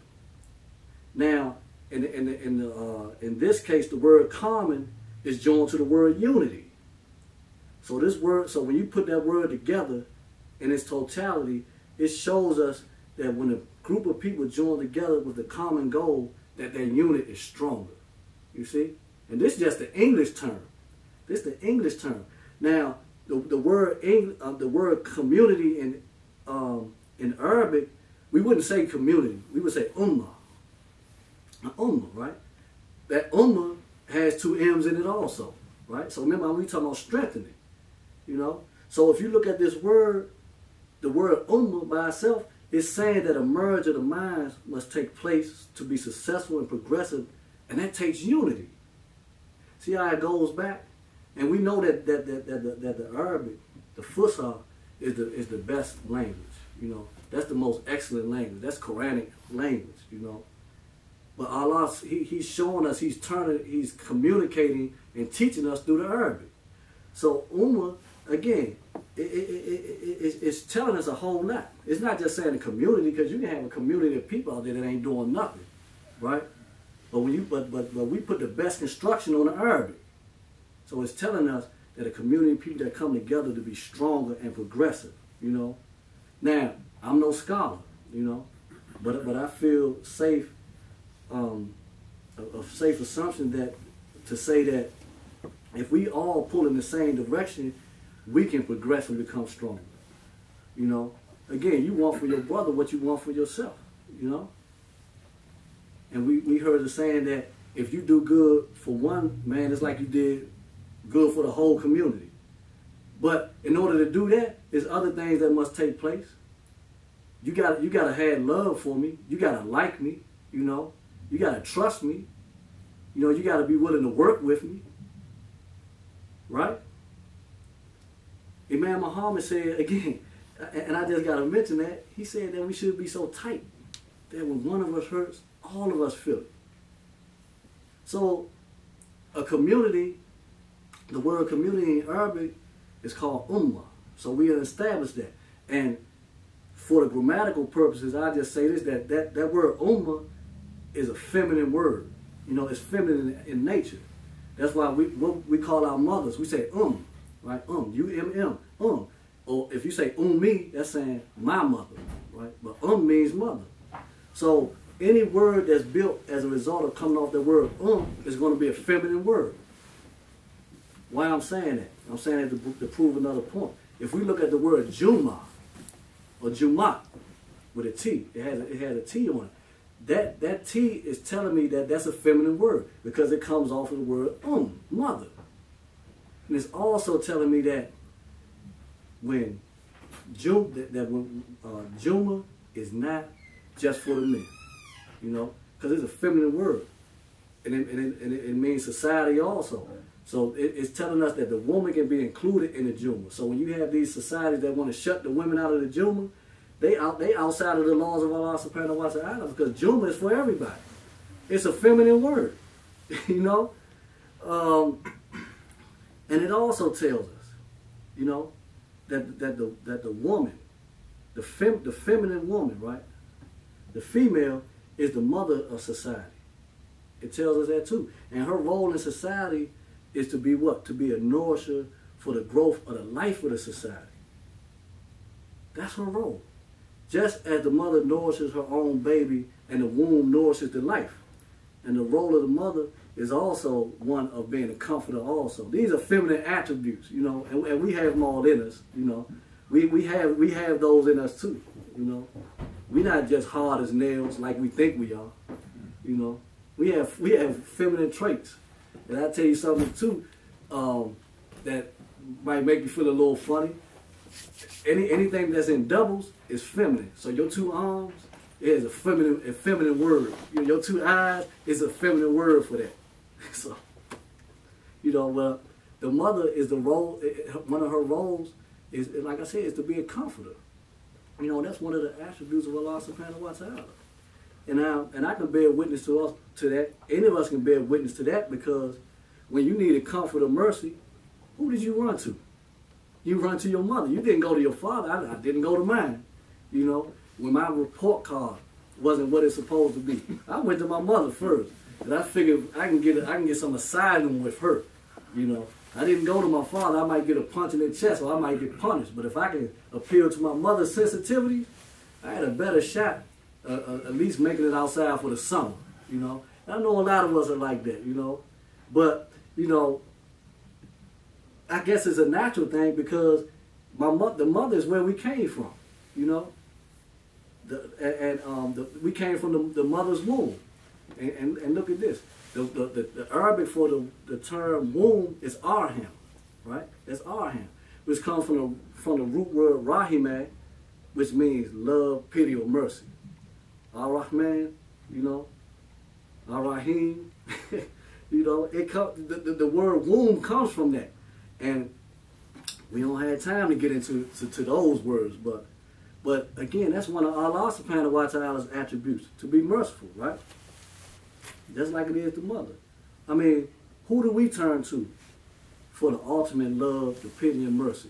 Now, in in the, in the uh, in this case, the word common is joined to the word unity. So this word, so when you put that word together in its totality, it shows us that when a group of people join together with a common goal, that their unit is stronger. You see? And this is just the English term. This is the English term. Now, the, the word Eng, uh, the word community in um, in Arabic, we wouldn't say community. We would say ummah. Ummah, right? That ummah has two M's in it also, right? So remember, we talking about strengthening, you know? So if you look at this word, the word ummah by itself, it's saying that a merge of the minds must take place to be successful and progressive, and that takes unity. See how it goes back? And we know that that that, that, the, that the Arabic, the Fusha, is the is the best language. You know, that's the most excellent language. That's Quranic language. You know, but Allah, he, He's showing us, He's turning, He's communicating and teaching us through the Arabic. So Ummah, again, it, it, it, it's telling us a whole lot. It's not just saying a community, because you can have a community of people out there that ain't doing nothing, right? But when you but but but we put the best construction on the Arabic. So it's telling us that a community of people that come together to be stronger and progressive, you know. Now, I'm no scholar, you know, but but I feel safe, um, a, a safe assumption that to say that if we all pull in the same direction, we can progress and become stronger. You know, again, you want for your brother what you want for yourself. You know, and we we heard the saying that if you do good for one man, it's like you did good for the whole community. But in order to do that, there's other things that must take place. You got you got to have love for me. You got to like me. You know, you got to trust me. You know, you got to be willing to work with me. Right? Imam Muhammad said again, and I just got to mention that he said that we should be so tight that when one of us hurts, all of us feel it. So, a community the word community in Arabic is called ummah. So we established that. And for the grammatical purposes, I just say this, that that, that word ummah is a feminine word. You know, it's feminine in, in nature. That's why we we call our mothers. We say um, right? Um, U-M-M, um. Or if you say ummi, that's saying my mother, right? But um means mother. So any word that's built as a result of coming off the word um is going to be a feminine word. Why I'm saying that? I'm saying that to, to prove another point. If we look at the word Juma or Jumat with a T, it has a, it has a T on it. That that T is telling me that that's a feminine word because it comes off of the word um, mother. And it's also telling me that when that, that when uh, Juma is not just for the men, you know, because it's a feminine word, and it, and it, and it means society also. So it, it's telling us that the woman can be included in the Juma. So when you have these societies that want to shut the women out of the Juma, they out they outside of the laws of Allah subhanahu wa ta'ala because Juma is for everybody. It's a feminine word, you know? Um, and it also tells us, you know, that that the that the woman, the fem, the feminine woman, right? The female is the mother of society. It tells us that too. And her role in society is to be what? To be a nourisher for the growth of the life of the society. That's her role. Just as the mother nourishes her own baby and the womb nourishes the life. And the role of the mother is also one of being a comforter also. These are feminine attributes, you know, and, and we have them all in us, you know. We, we have we have those in us too, you know. We're not just hard as nails like we think we are, you know. We have we have feminine traits. And I tell you something too, um, that might make you feel a little funny. Any anything that's in doubles is feminine. So your two arms is a feminine a feminine word. Your two eyes is a feminine word for that. So you know, well, the mother is the role. One of her roles is, like I said, is to be a comforter. You know, that's one of the attributes of Allah Subhanahu wa Taala. And I, and I can bear witness to us to that. Any of us can bear witness to that because when you needed comfort or mercy, who did you run to? You run to your mother. You didn't go to your father. I, I didn't go to mine. You know, when my report card wasn't what it's supposed to be, I went to my mother first. I figured I can get I can get some asylum with her. You know, I didn't go to my father. I might get a punch in the chest or I might get punished. But if I can appeal to my mother's sensitivity, I had a better shot uh, uh, at least making it outside for the summer, you know. And I know a lot of us are like that, you know. But, you know, I guess it's a natural thing because my mo- the mother is where we came from, you know. The, and, and um, the, we came from the, the mother's womb. And, and, and look at this. The, the, the, the Arabic for the, the term womb is arham, right? That's arham, which comes from the, from the root word rahimah, which means love, pity, or mercy. Ar-Rahman, you know, Ar-Rahim, you know, it come, the, the, the, word womb comes from that. And we don't have time to get into to, to those words, but but again, that's one of Allah subhanahu wa ta'ala's attributes, to be merciful, right? Just like it is the mother. I mean, who do we turn to for the ultimate love, the pity, and mercy?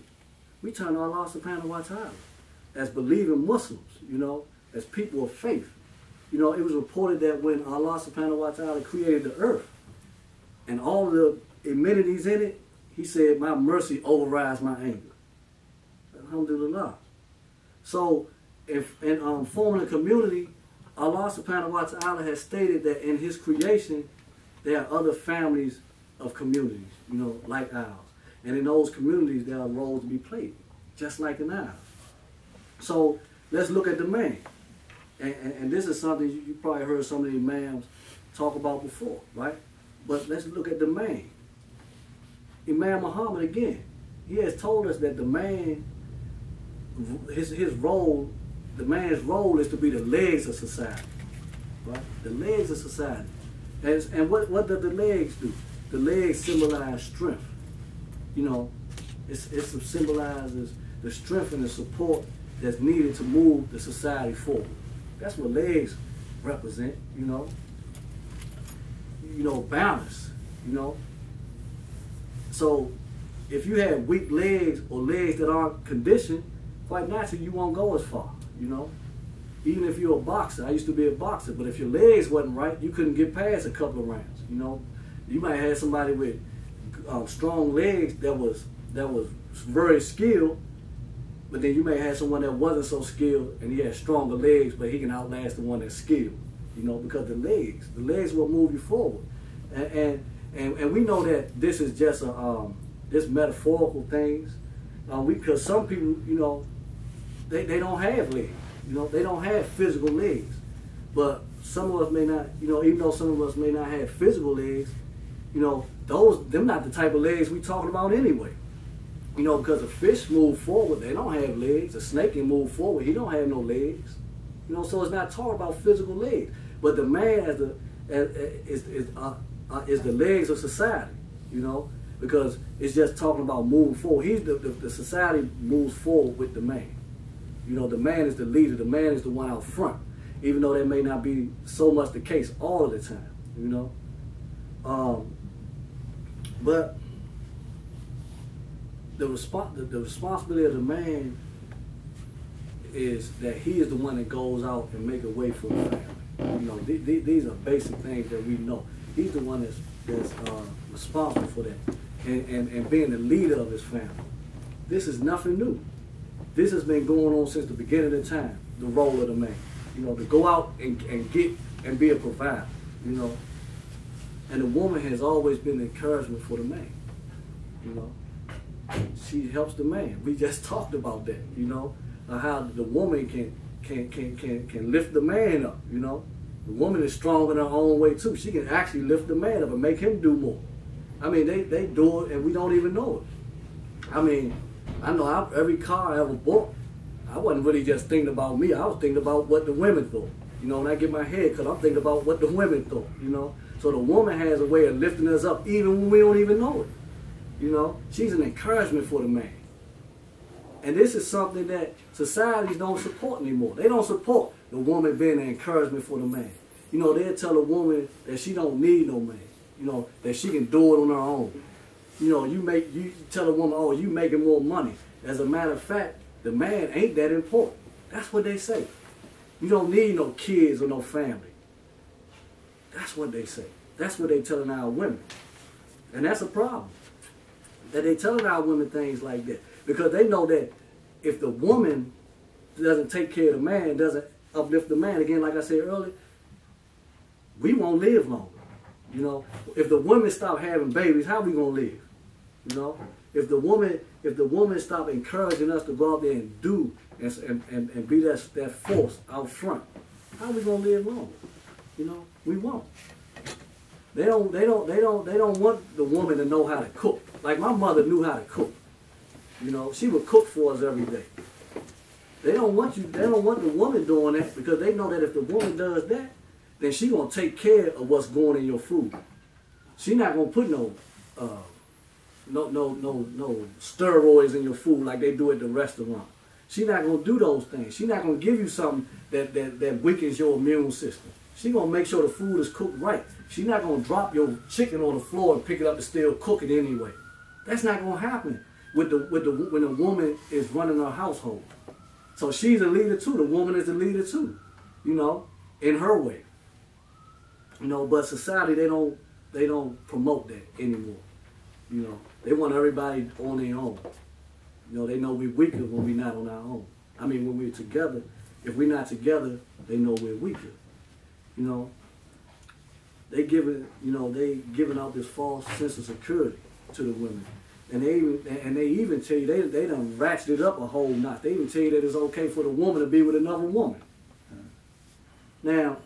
We turn to Allah subhanahu wa ta'ala as believing Muslims, you know, as people of faith. You know, it was reported that when Allah subhanahu wa ta'ala created the earth and all the amenities in it, he said, My mercy overrides my anger. Alhamdulillah. So if in um, forming a community, Allah subhanahu wa ta'ala has stated that in his creation there are other families of communities, you know, like ours. And in those communities there are roles to be played, just like in ours. So let's look at the man. And, and, and this is something you, you probably heard some of the imams talk about before, right? But let's look at the man. Imam Muhammad again, he has told us that the man, his, his role, the man's role is to be the legs of society, right? The legs of society. And, and what, what do the legs do? The legs symbolize strength. You know, it's, it symbolizes the strength and the support that's needed to move the society forward. That's what legs represent, you know. You know, balance, you know. So if you have weak legs or legs that aren't conditioned, quite naturally you won't go as far, you know. Even if you're a boxer, I used to be a boxer, but if your legs wasn't right, you couldn't get past a couple of rounds, you know. You might have somebody with um, strong legs that was that was very skilled, but then you may have someone that wasn't so skilled and he has stronger legs, but he can outlast the one that's skilled, you know, because the legs, the legs will move you forward, and, and and, and we know that this is just a um, this metaphorical things um, because some people you know they, they don't have legs. You know they don't have physical legs. But some of us may not you know even though some of us may not have physical legs you know those them not the type of legs we talking about anyway. You know because a fish move forward they don't have legs. A snake can move forward he don't have no legs. You know so it's not talking about physical legs. But the man as the as, is, is uh, uh, is the legs of society, you know, because it's just talking about moving forward. He's the, the, the, society moves forward with the man. You know, the man is the leader. The man is the one out front, even though that may not be so much the case all of the time. You know, um, but the, resp- the, the responsibility of the man is that he is the one that goes out and make a way for the family. You know, th- th- these are basic things that we know. He's the one that's, that's uh, responsible for that and, and, and being the leader of his family. This is nothing new. This has been going on since the beginning of time, the role of the man. You know, to go out and, and get and be a provider, you know. And the woman has always been encouragement for the man, you know. She helps the man. We just talked about that, you know, how the woman can, can, can, can, can lift the man up, you know. The woman is strong in her own way too. She can actually lift the man up and make him do more. I mean, they, they do it and we don't even know it. I mean, I know I, every car I ever bought, I wasn't really just thinking about me. I was thinking about what the women thought. You know, and I get my head because I'm thinking about what the women thought, you know. So the woman has a way of lifting us up even when we don't even know it. You know, she's an encouragement for the man. And this is something that societies don't support anymore. They don't support the woman being an encouragement for the man. You know, they'll tell a woman that she don't need no man. You know, that she can do it on her own. You know, you make you tell a woman, oh, you making more money. As a matter of fact, the man ain't that important. That's what they say. You don't need no kids or no family. That's what they say. That's what they telling our women. And that's a problem. That they telling our women things like that. Because they know that if the woman doesn't take care of the man, doesn't uplift the man, again, like I said earlier, we won't live long. You know, if the women stop having babies, how we gonna live? You know, if the woman if the woman stop encouraging us to go out there and do and and, and be that that force out front, how we gonna live long? You know, we won't. They don't they don't they don't they don't want the woman to know how to cook. Like my mother knew how to cook. You know, she would cook for us every day. They don't want you. They don't want the woman doing that because they know that if the woman does that, then she gonna take care of what's going in your food. She not gonna put no, uh, no, no, no, no steroids in your food like they do at the restaurant. She not gonna do those things. She not gonna give you something that that, that weakens your immune system. She gonna make sure the food is cooked right. She not gonna drop your chicken on the floor and pick it up and still cook it anyway. That's not gonna happen with the with the when a woman is running her household. So she's a leader too. The woman is a leader too. You know, in her way. You know, but society they don't they don't promote that anymore. You know, they want everybody on their own. You know, they know we're weaker when we're not on our own. I mean, when we're together, if we're not together, they know we're weaker. You know, they giving you know they giving out this false sense of security to the women, and they even and they even tell you they they done ratcheted up a whole notch. They even tell you that it's okay for the woman to be with another woman. Now,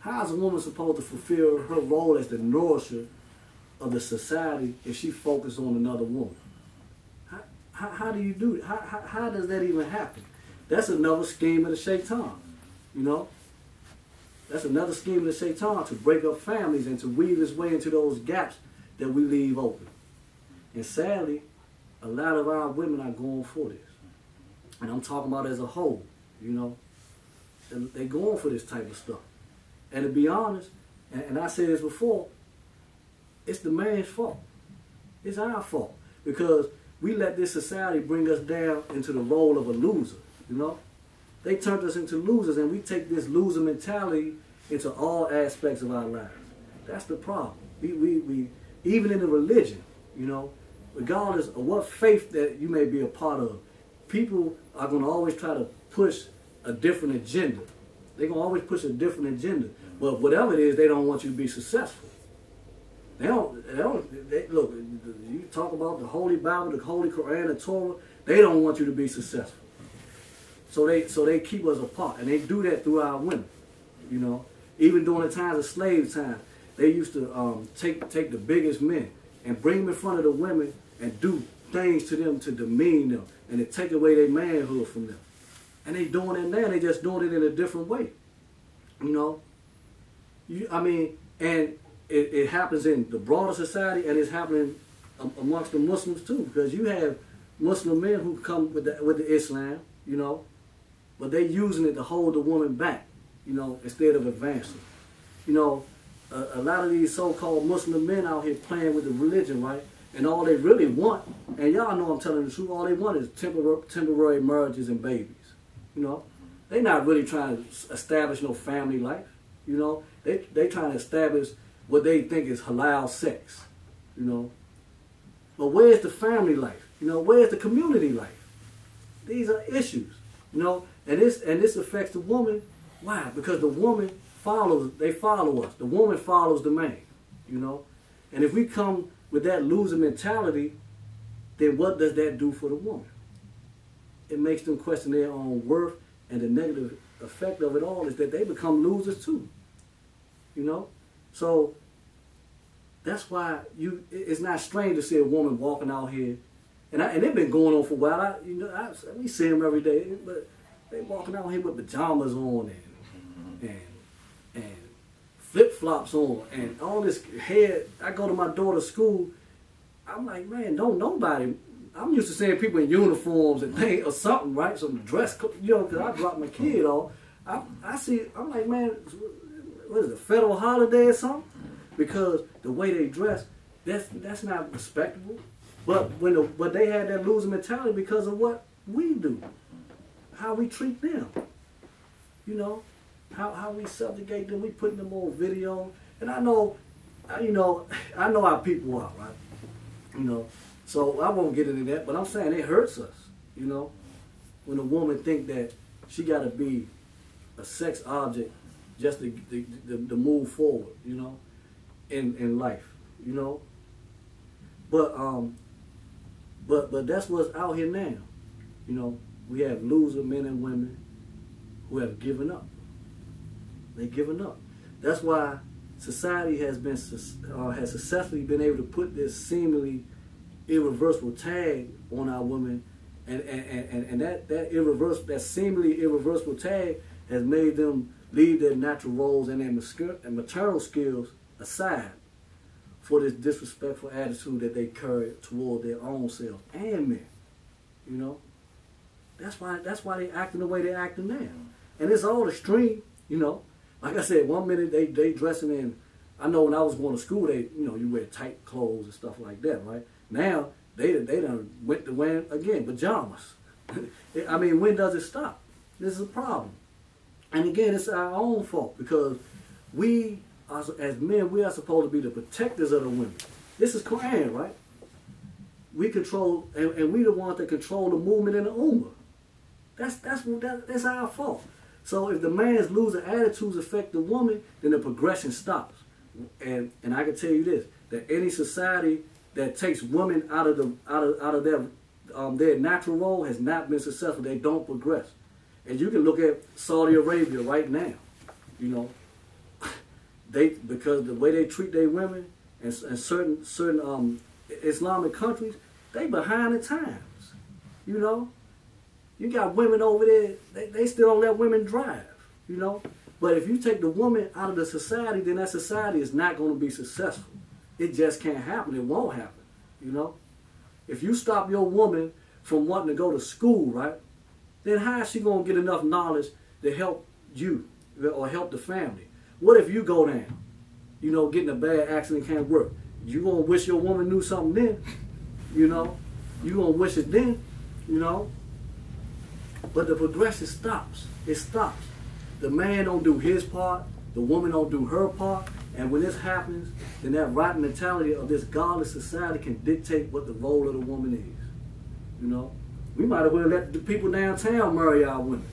how is a woman supposed to fulfill her role as the nourisher of the society if she focuses on another woman? How, how, how do you do? How, how, how does that even happen? That's another scheme of the shaitan, you know? That's another scheme of the shaitan to break up families and to weave its way into those gaps that we leave open. And sadly, a lot of our women are going for this. And I'm talking about as a whole, you know? And they going for this type of stuff. And to be honest, and I said this before, it's the man's fault. It's our fault. Because we let this society bring us down into the role of a loser, you know? They turned us into losers and we take this loser mentality into all aspects of our lives. That's the problem. We, we, we even in the religion, you know, regardless of what faith that you may be a part of, people are going to always try to push a different agenda. They're going to always push a different agenda. But whatever it is, they don't want you to be successful. They don't, they don't, they, look, you talk about the Holy Bible, the Holy Quran, the Torah, they don't want you to be successful. So they, so they keep us apart. And they do that through our women, you know. Even during the times of slave time, they used to um, take, take the biggest men and bring them in front of the women and do things to them to demean them and to take away their manhood from them. And they doing it now, they just doing it in a different way. You know? You, I mean, and it, it happens in the broader society and it's happening amongst the Muslims too, because you have Muslim men who come with the, with the Islam, you know, but they're using it to hold the woman back, you know, instead of advancing. You know, a, a lot of these so-called Muslim men out here playing with the religion, right? And all they really want, and y'all know I'm telling the truth, all they want is temporary, temporary marriages and babies. You know, they're not really trying to establish no family life. You know, they they trying to establish what they think is halal sex. You know, but where's the family life? You know, where's the community life? These are issues. You know, and this and this affects the woman. Why? Because the woman follows. They follow us. The woman follows the man. You know, and if we come with that loser mentality, then what does that do for the woman? It makes them question their own worth, and the negative effect of it all is that they become losers too. You know, so that's why you. It's not strange to see a woman walking out here, and I, and they've been going on for a while. I, you know, I, we see them every day, but they walking out here with pajamas on and mm-hmm. and and flip flops on and all this hair. I go to my daughter's school. I'm like, man, don't nobody. I'm used to seeing people in uniforms and things or something, right? Some dress, you know, because I dropped my kid off. I, I see, I'm like, man, what is it, a federal holiday or something? Because the way they dress, that's that's not respectable. But when the, but they had that losing mentality because of what we do, how we treat them. You know, how how we subjugate them. We putting them on video, and I know, you know, I know how people are, right? You know, so I won't get into that, but I'm saying it hurts us. You know, when a woman think that she got to be a sex object just to, to, to, move forward. You know, in in life. You know, but um, but but that's what's out here now. You know, we have loser men and women who have given up. They've given up. That's why society has been uh, has successfully been able to put this seemingly irreversible tag on our women, and and, and, and that that irreversible that seemingly irreversible tag has made them leave their natural roles and their and maternal skills aside for this disrespectful attitude that they carry toward their own self and men. You know, that's why that's why they acting the way they acting now, and it's all extreme. You know, like I said, one minute they they dressing in. I know when I was going to school, they you know you wear tight clothes and stuff like that, right? Now they they done went to wearing again pajamas. I mean, when does it stop? This is a problem. And again, it's our own fault because we, as, as men, we are supposed to be the protectors of the women. This is Quran, right? We control, and, and we the ones that control the movement in the Ummah. That's that's that, that's our fault. So if the man's losing attitudes affect the woman, then the progression stops. And and I can tell you this: that any society that takes women out of the out of out of their um, their natural role has not been successful. They don't progress. And you can look at Saudi Arabia right now. You know, they because the way they treat their women and, and certain certain um, Islamic countries, they behind the times. You know, you got women over there, they, they still don't let women drive. You know, but if you take the woman out of the society, then that society is not going to be successful. It just can't happen. It won't happen. You know, if you stop your woman from wanting to go to school, right? Then how is she going to get enough knowledge to help you or help the family? What if you go down? You know, getting a bad accident can't work. You gonna wish your woman knew something then? You know, you gonna wish it then? You know. But the progression stops. It stops. The man don't do his part. The woman don't do her part. And when this happens, then that rotten mentality of this godless society can dictate what the role of the woman is. You know, we might as well let the people downtown marry our women.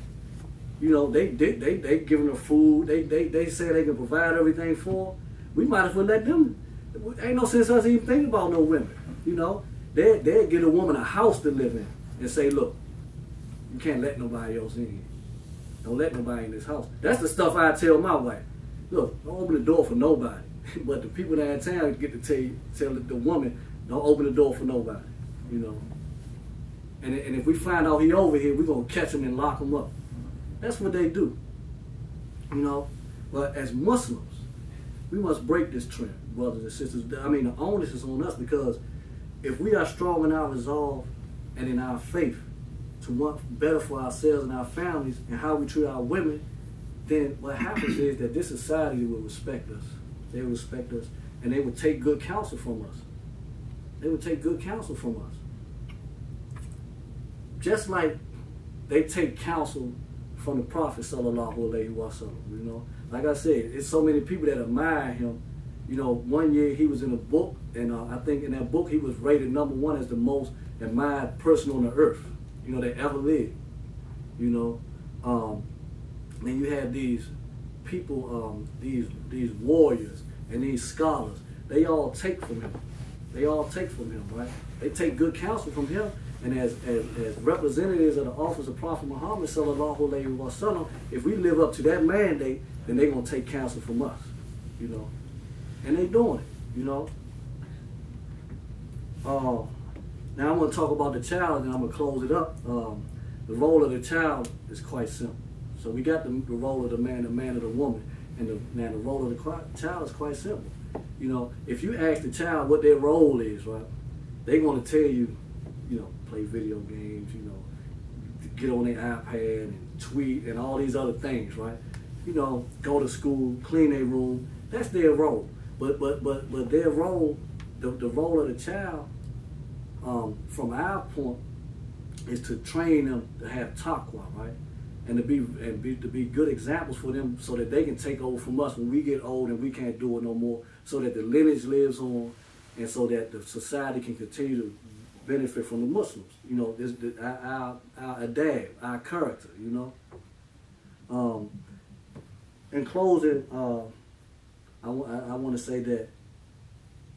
You know, they they they, they giving her food. They, they they say they can provide everything for. Her. We might as well let them. Ain't no sense us even thinking about no women. You know, they they get a woman a house to live in and say, look, you can't let nobody else in. Don't let nobody in this house. That's the stuff I tell my wife look, don't open the door for nobody. but the people downtown get to tell you, tell the woman, don't open the door for nobody. You know. And, and if we find out he over here, we're gonna catch him and lock him up. That's what they do. You know. But as Muslims, we must break this trend, brothers and sisters. I mean, the onus is on us because if we are strong in our resolve and in our faith to want better for ourselves and our families and how we treat our women then what happens is that this society will respect us. They will respect us, and they will take good counsel from us. They will take good counsel from us. Just like they take counsel from the Prophet sallallahu alaihi wasallam. You know, like I said, it's so many people that admire him. You know, one year he was in a book, and uh, I think in that book he was rated number one as the most admired person on the earth. You know, that ever lived. You know, um, and you have these people, um, these these warriors and these scholars. They all take from him. They all take from him, right? They take good counsel from him. And as, as, as representatives of the office of Prophet Muhammad wasallam, if we live up to that mandate, then they're gonna take counsel from us, you know. And they're doing it, you know. Uh, now I'm gonna talk about the child, and I'm gonna close it up. Um, the role of the child is quite simple. So we got the, the role of the man, the man of the woman, and the man, the role of the child is quite simple. You know, if you ask the child what their role is, right, they're going to tell you, you know, play video games, you know, get on their iPad and tweet and all these other things, right? You know, go to school, clean their room. That's their role. But but but but their role, the, the role of the child, um, from our point, is to train them to have taqwa, right? and to be and be to be good examples for them so that they can take over from us when we get old and we can't do it no more so that the lineage lives on and so that the society can continue to benefit from the Muslims you know this the, our, our adab our character you know um, in closing uh, I, I, I want to say that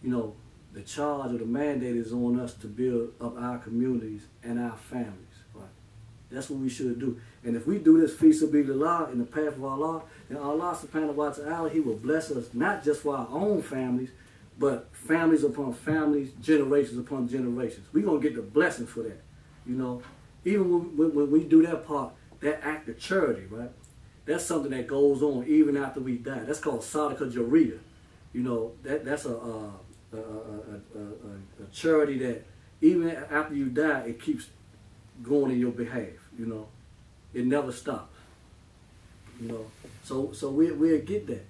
you know the charge or the mandate is on us to build up our communities and our families Right? that's what we should do. And if we do this fi sabilillah in the path of Allah, then Allah subhanahu wa ta'ala, He will bless us not just for our own families, but families upon families, generations upon generations. We're going to get the blessing for that. You know, even when, when, we do that part, that act of charity, right? That's something that goes on even after we die. That's called Sadaqah Jariyah. You know, that that's a, a, a, a, charity that even after you die, it keeps going in your behalf. You know, it never stops. You know, so so we we'll get that.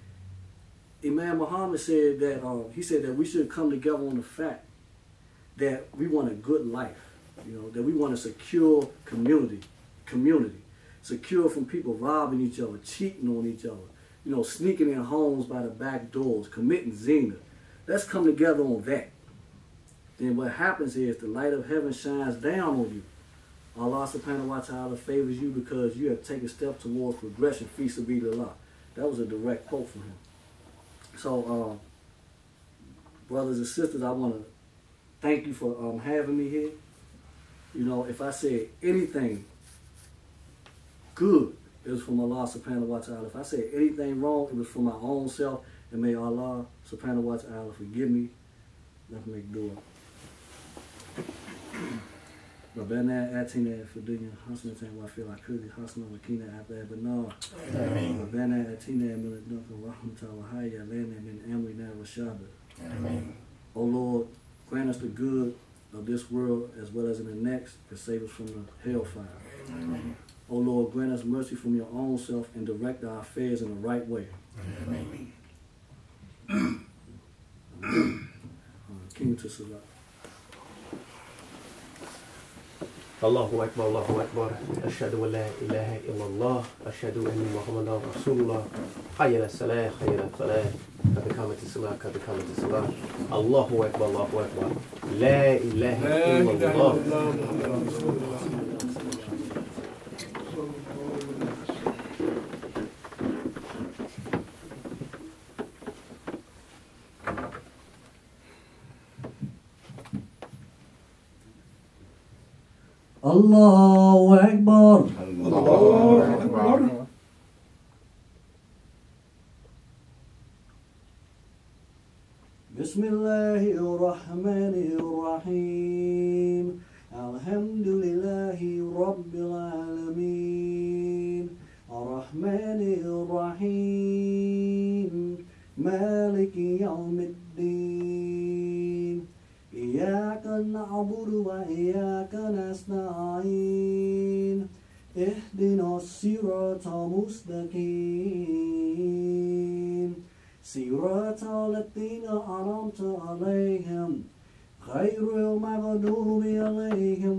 Imam Muhammad said that um, he said that we should come together on the fact that we want a good life. You know, that we want a secure community. Community. secure from people robbing each other, cheating on each other, you know, sneaking in homes by the back doors, committing zina. Let's come together on that. Then what happens is the light of heaven shines down on you. Allah subhanahu wa ta'ala favors you because you have taken steps towards progression, fi sabilillah. That was a direct quote from him. So, uh, brothers and sisters, I want to thank you for um, having me here. You know, if I said anything good, it was from Allah subhanahu wa ta'ala. If I said anything wrong, it was from my own self. And may Allah subhanahu wa ta'ala forgive me. Let me Maar ben er at in for doing hustling time where I feel like really hustling with Kina out that, but no. Maar ben er at in there minute nothing wrong to our higher land and in and we now Shabbat. Amen. Oh Lord, grant us the good of this world as well as in the next to save us from the hellfire. Amen. Oh Lord, grant us mercy from your own self and direct our affairs in the right way. Amen. Amen. King to survive. الله أكبر الله أكبر أشهد أن لا إله إلا الله أشهد أن محمدا رسول الله حي الصلاة حي الفلاح قد قامت الصلاة قد قامت الصلاة الله أكبر الله أكبر لا إله إلا الله Allahu Akbar. بسم المستقيم. صراط الذين أنعمت عليهم غير المغضوب عليهم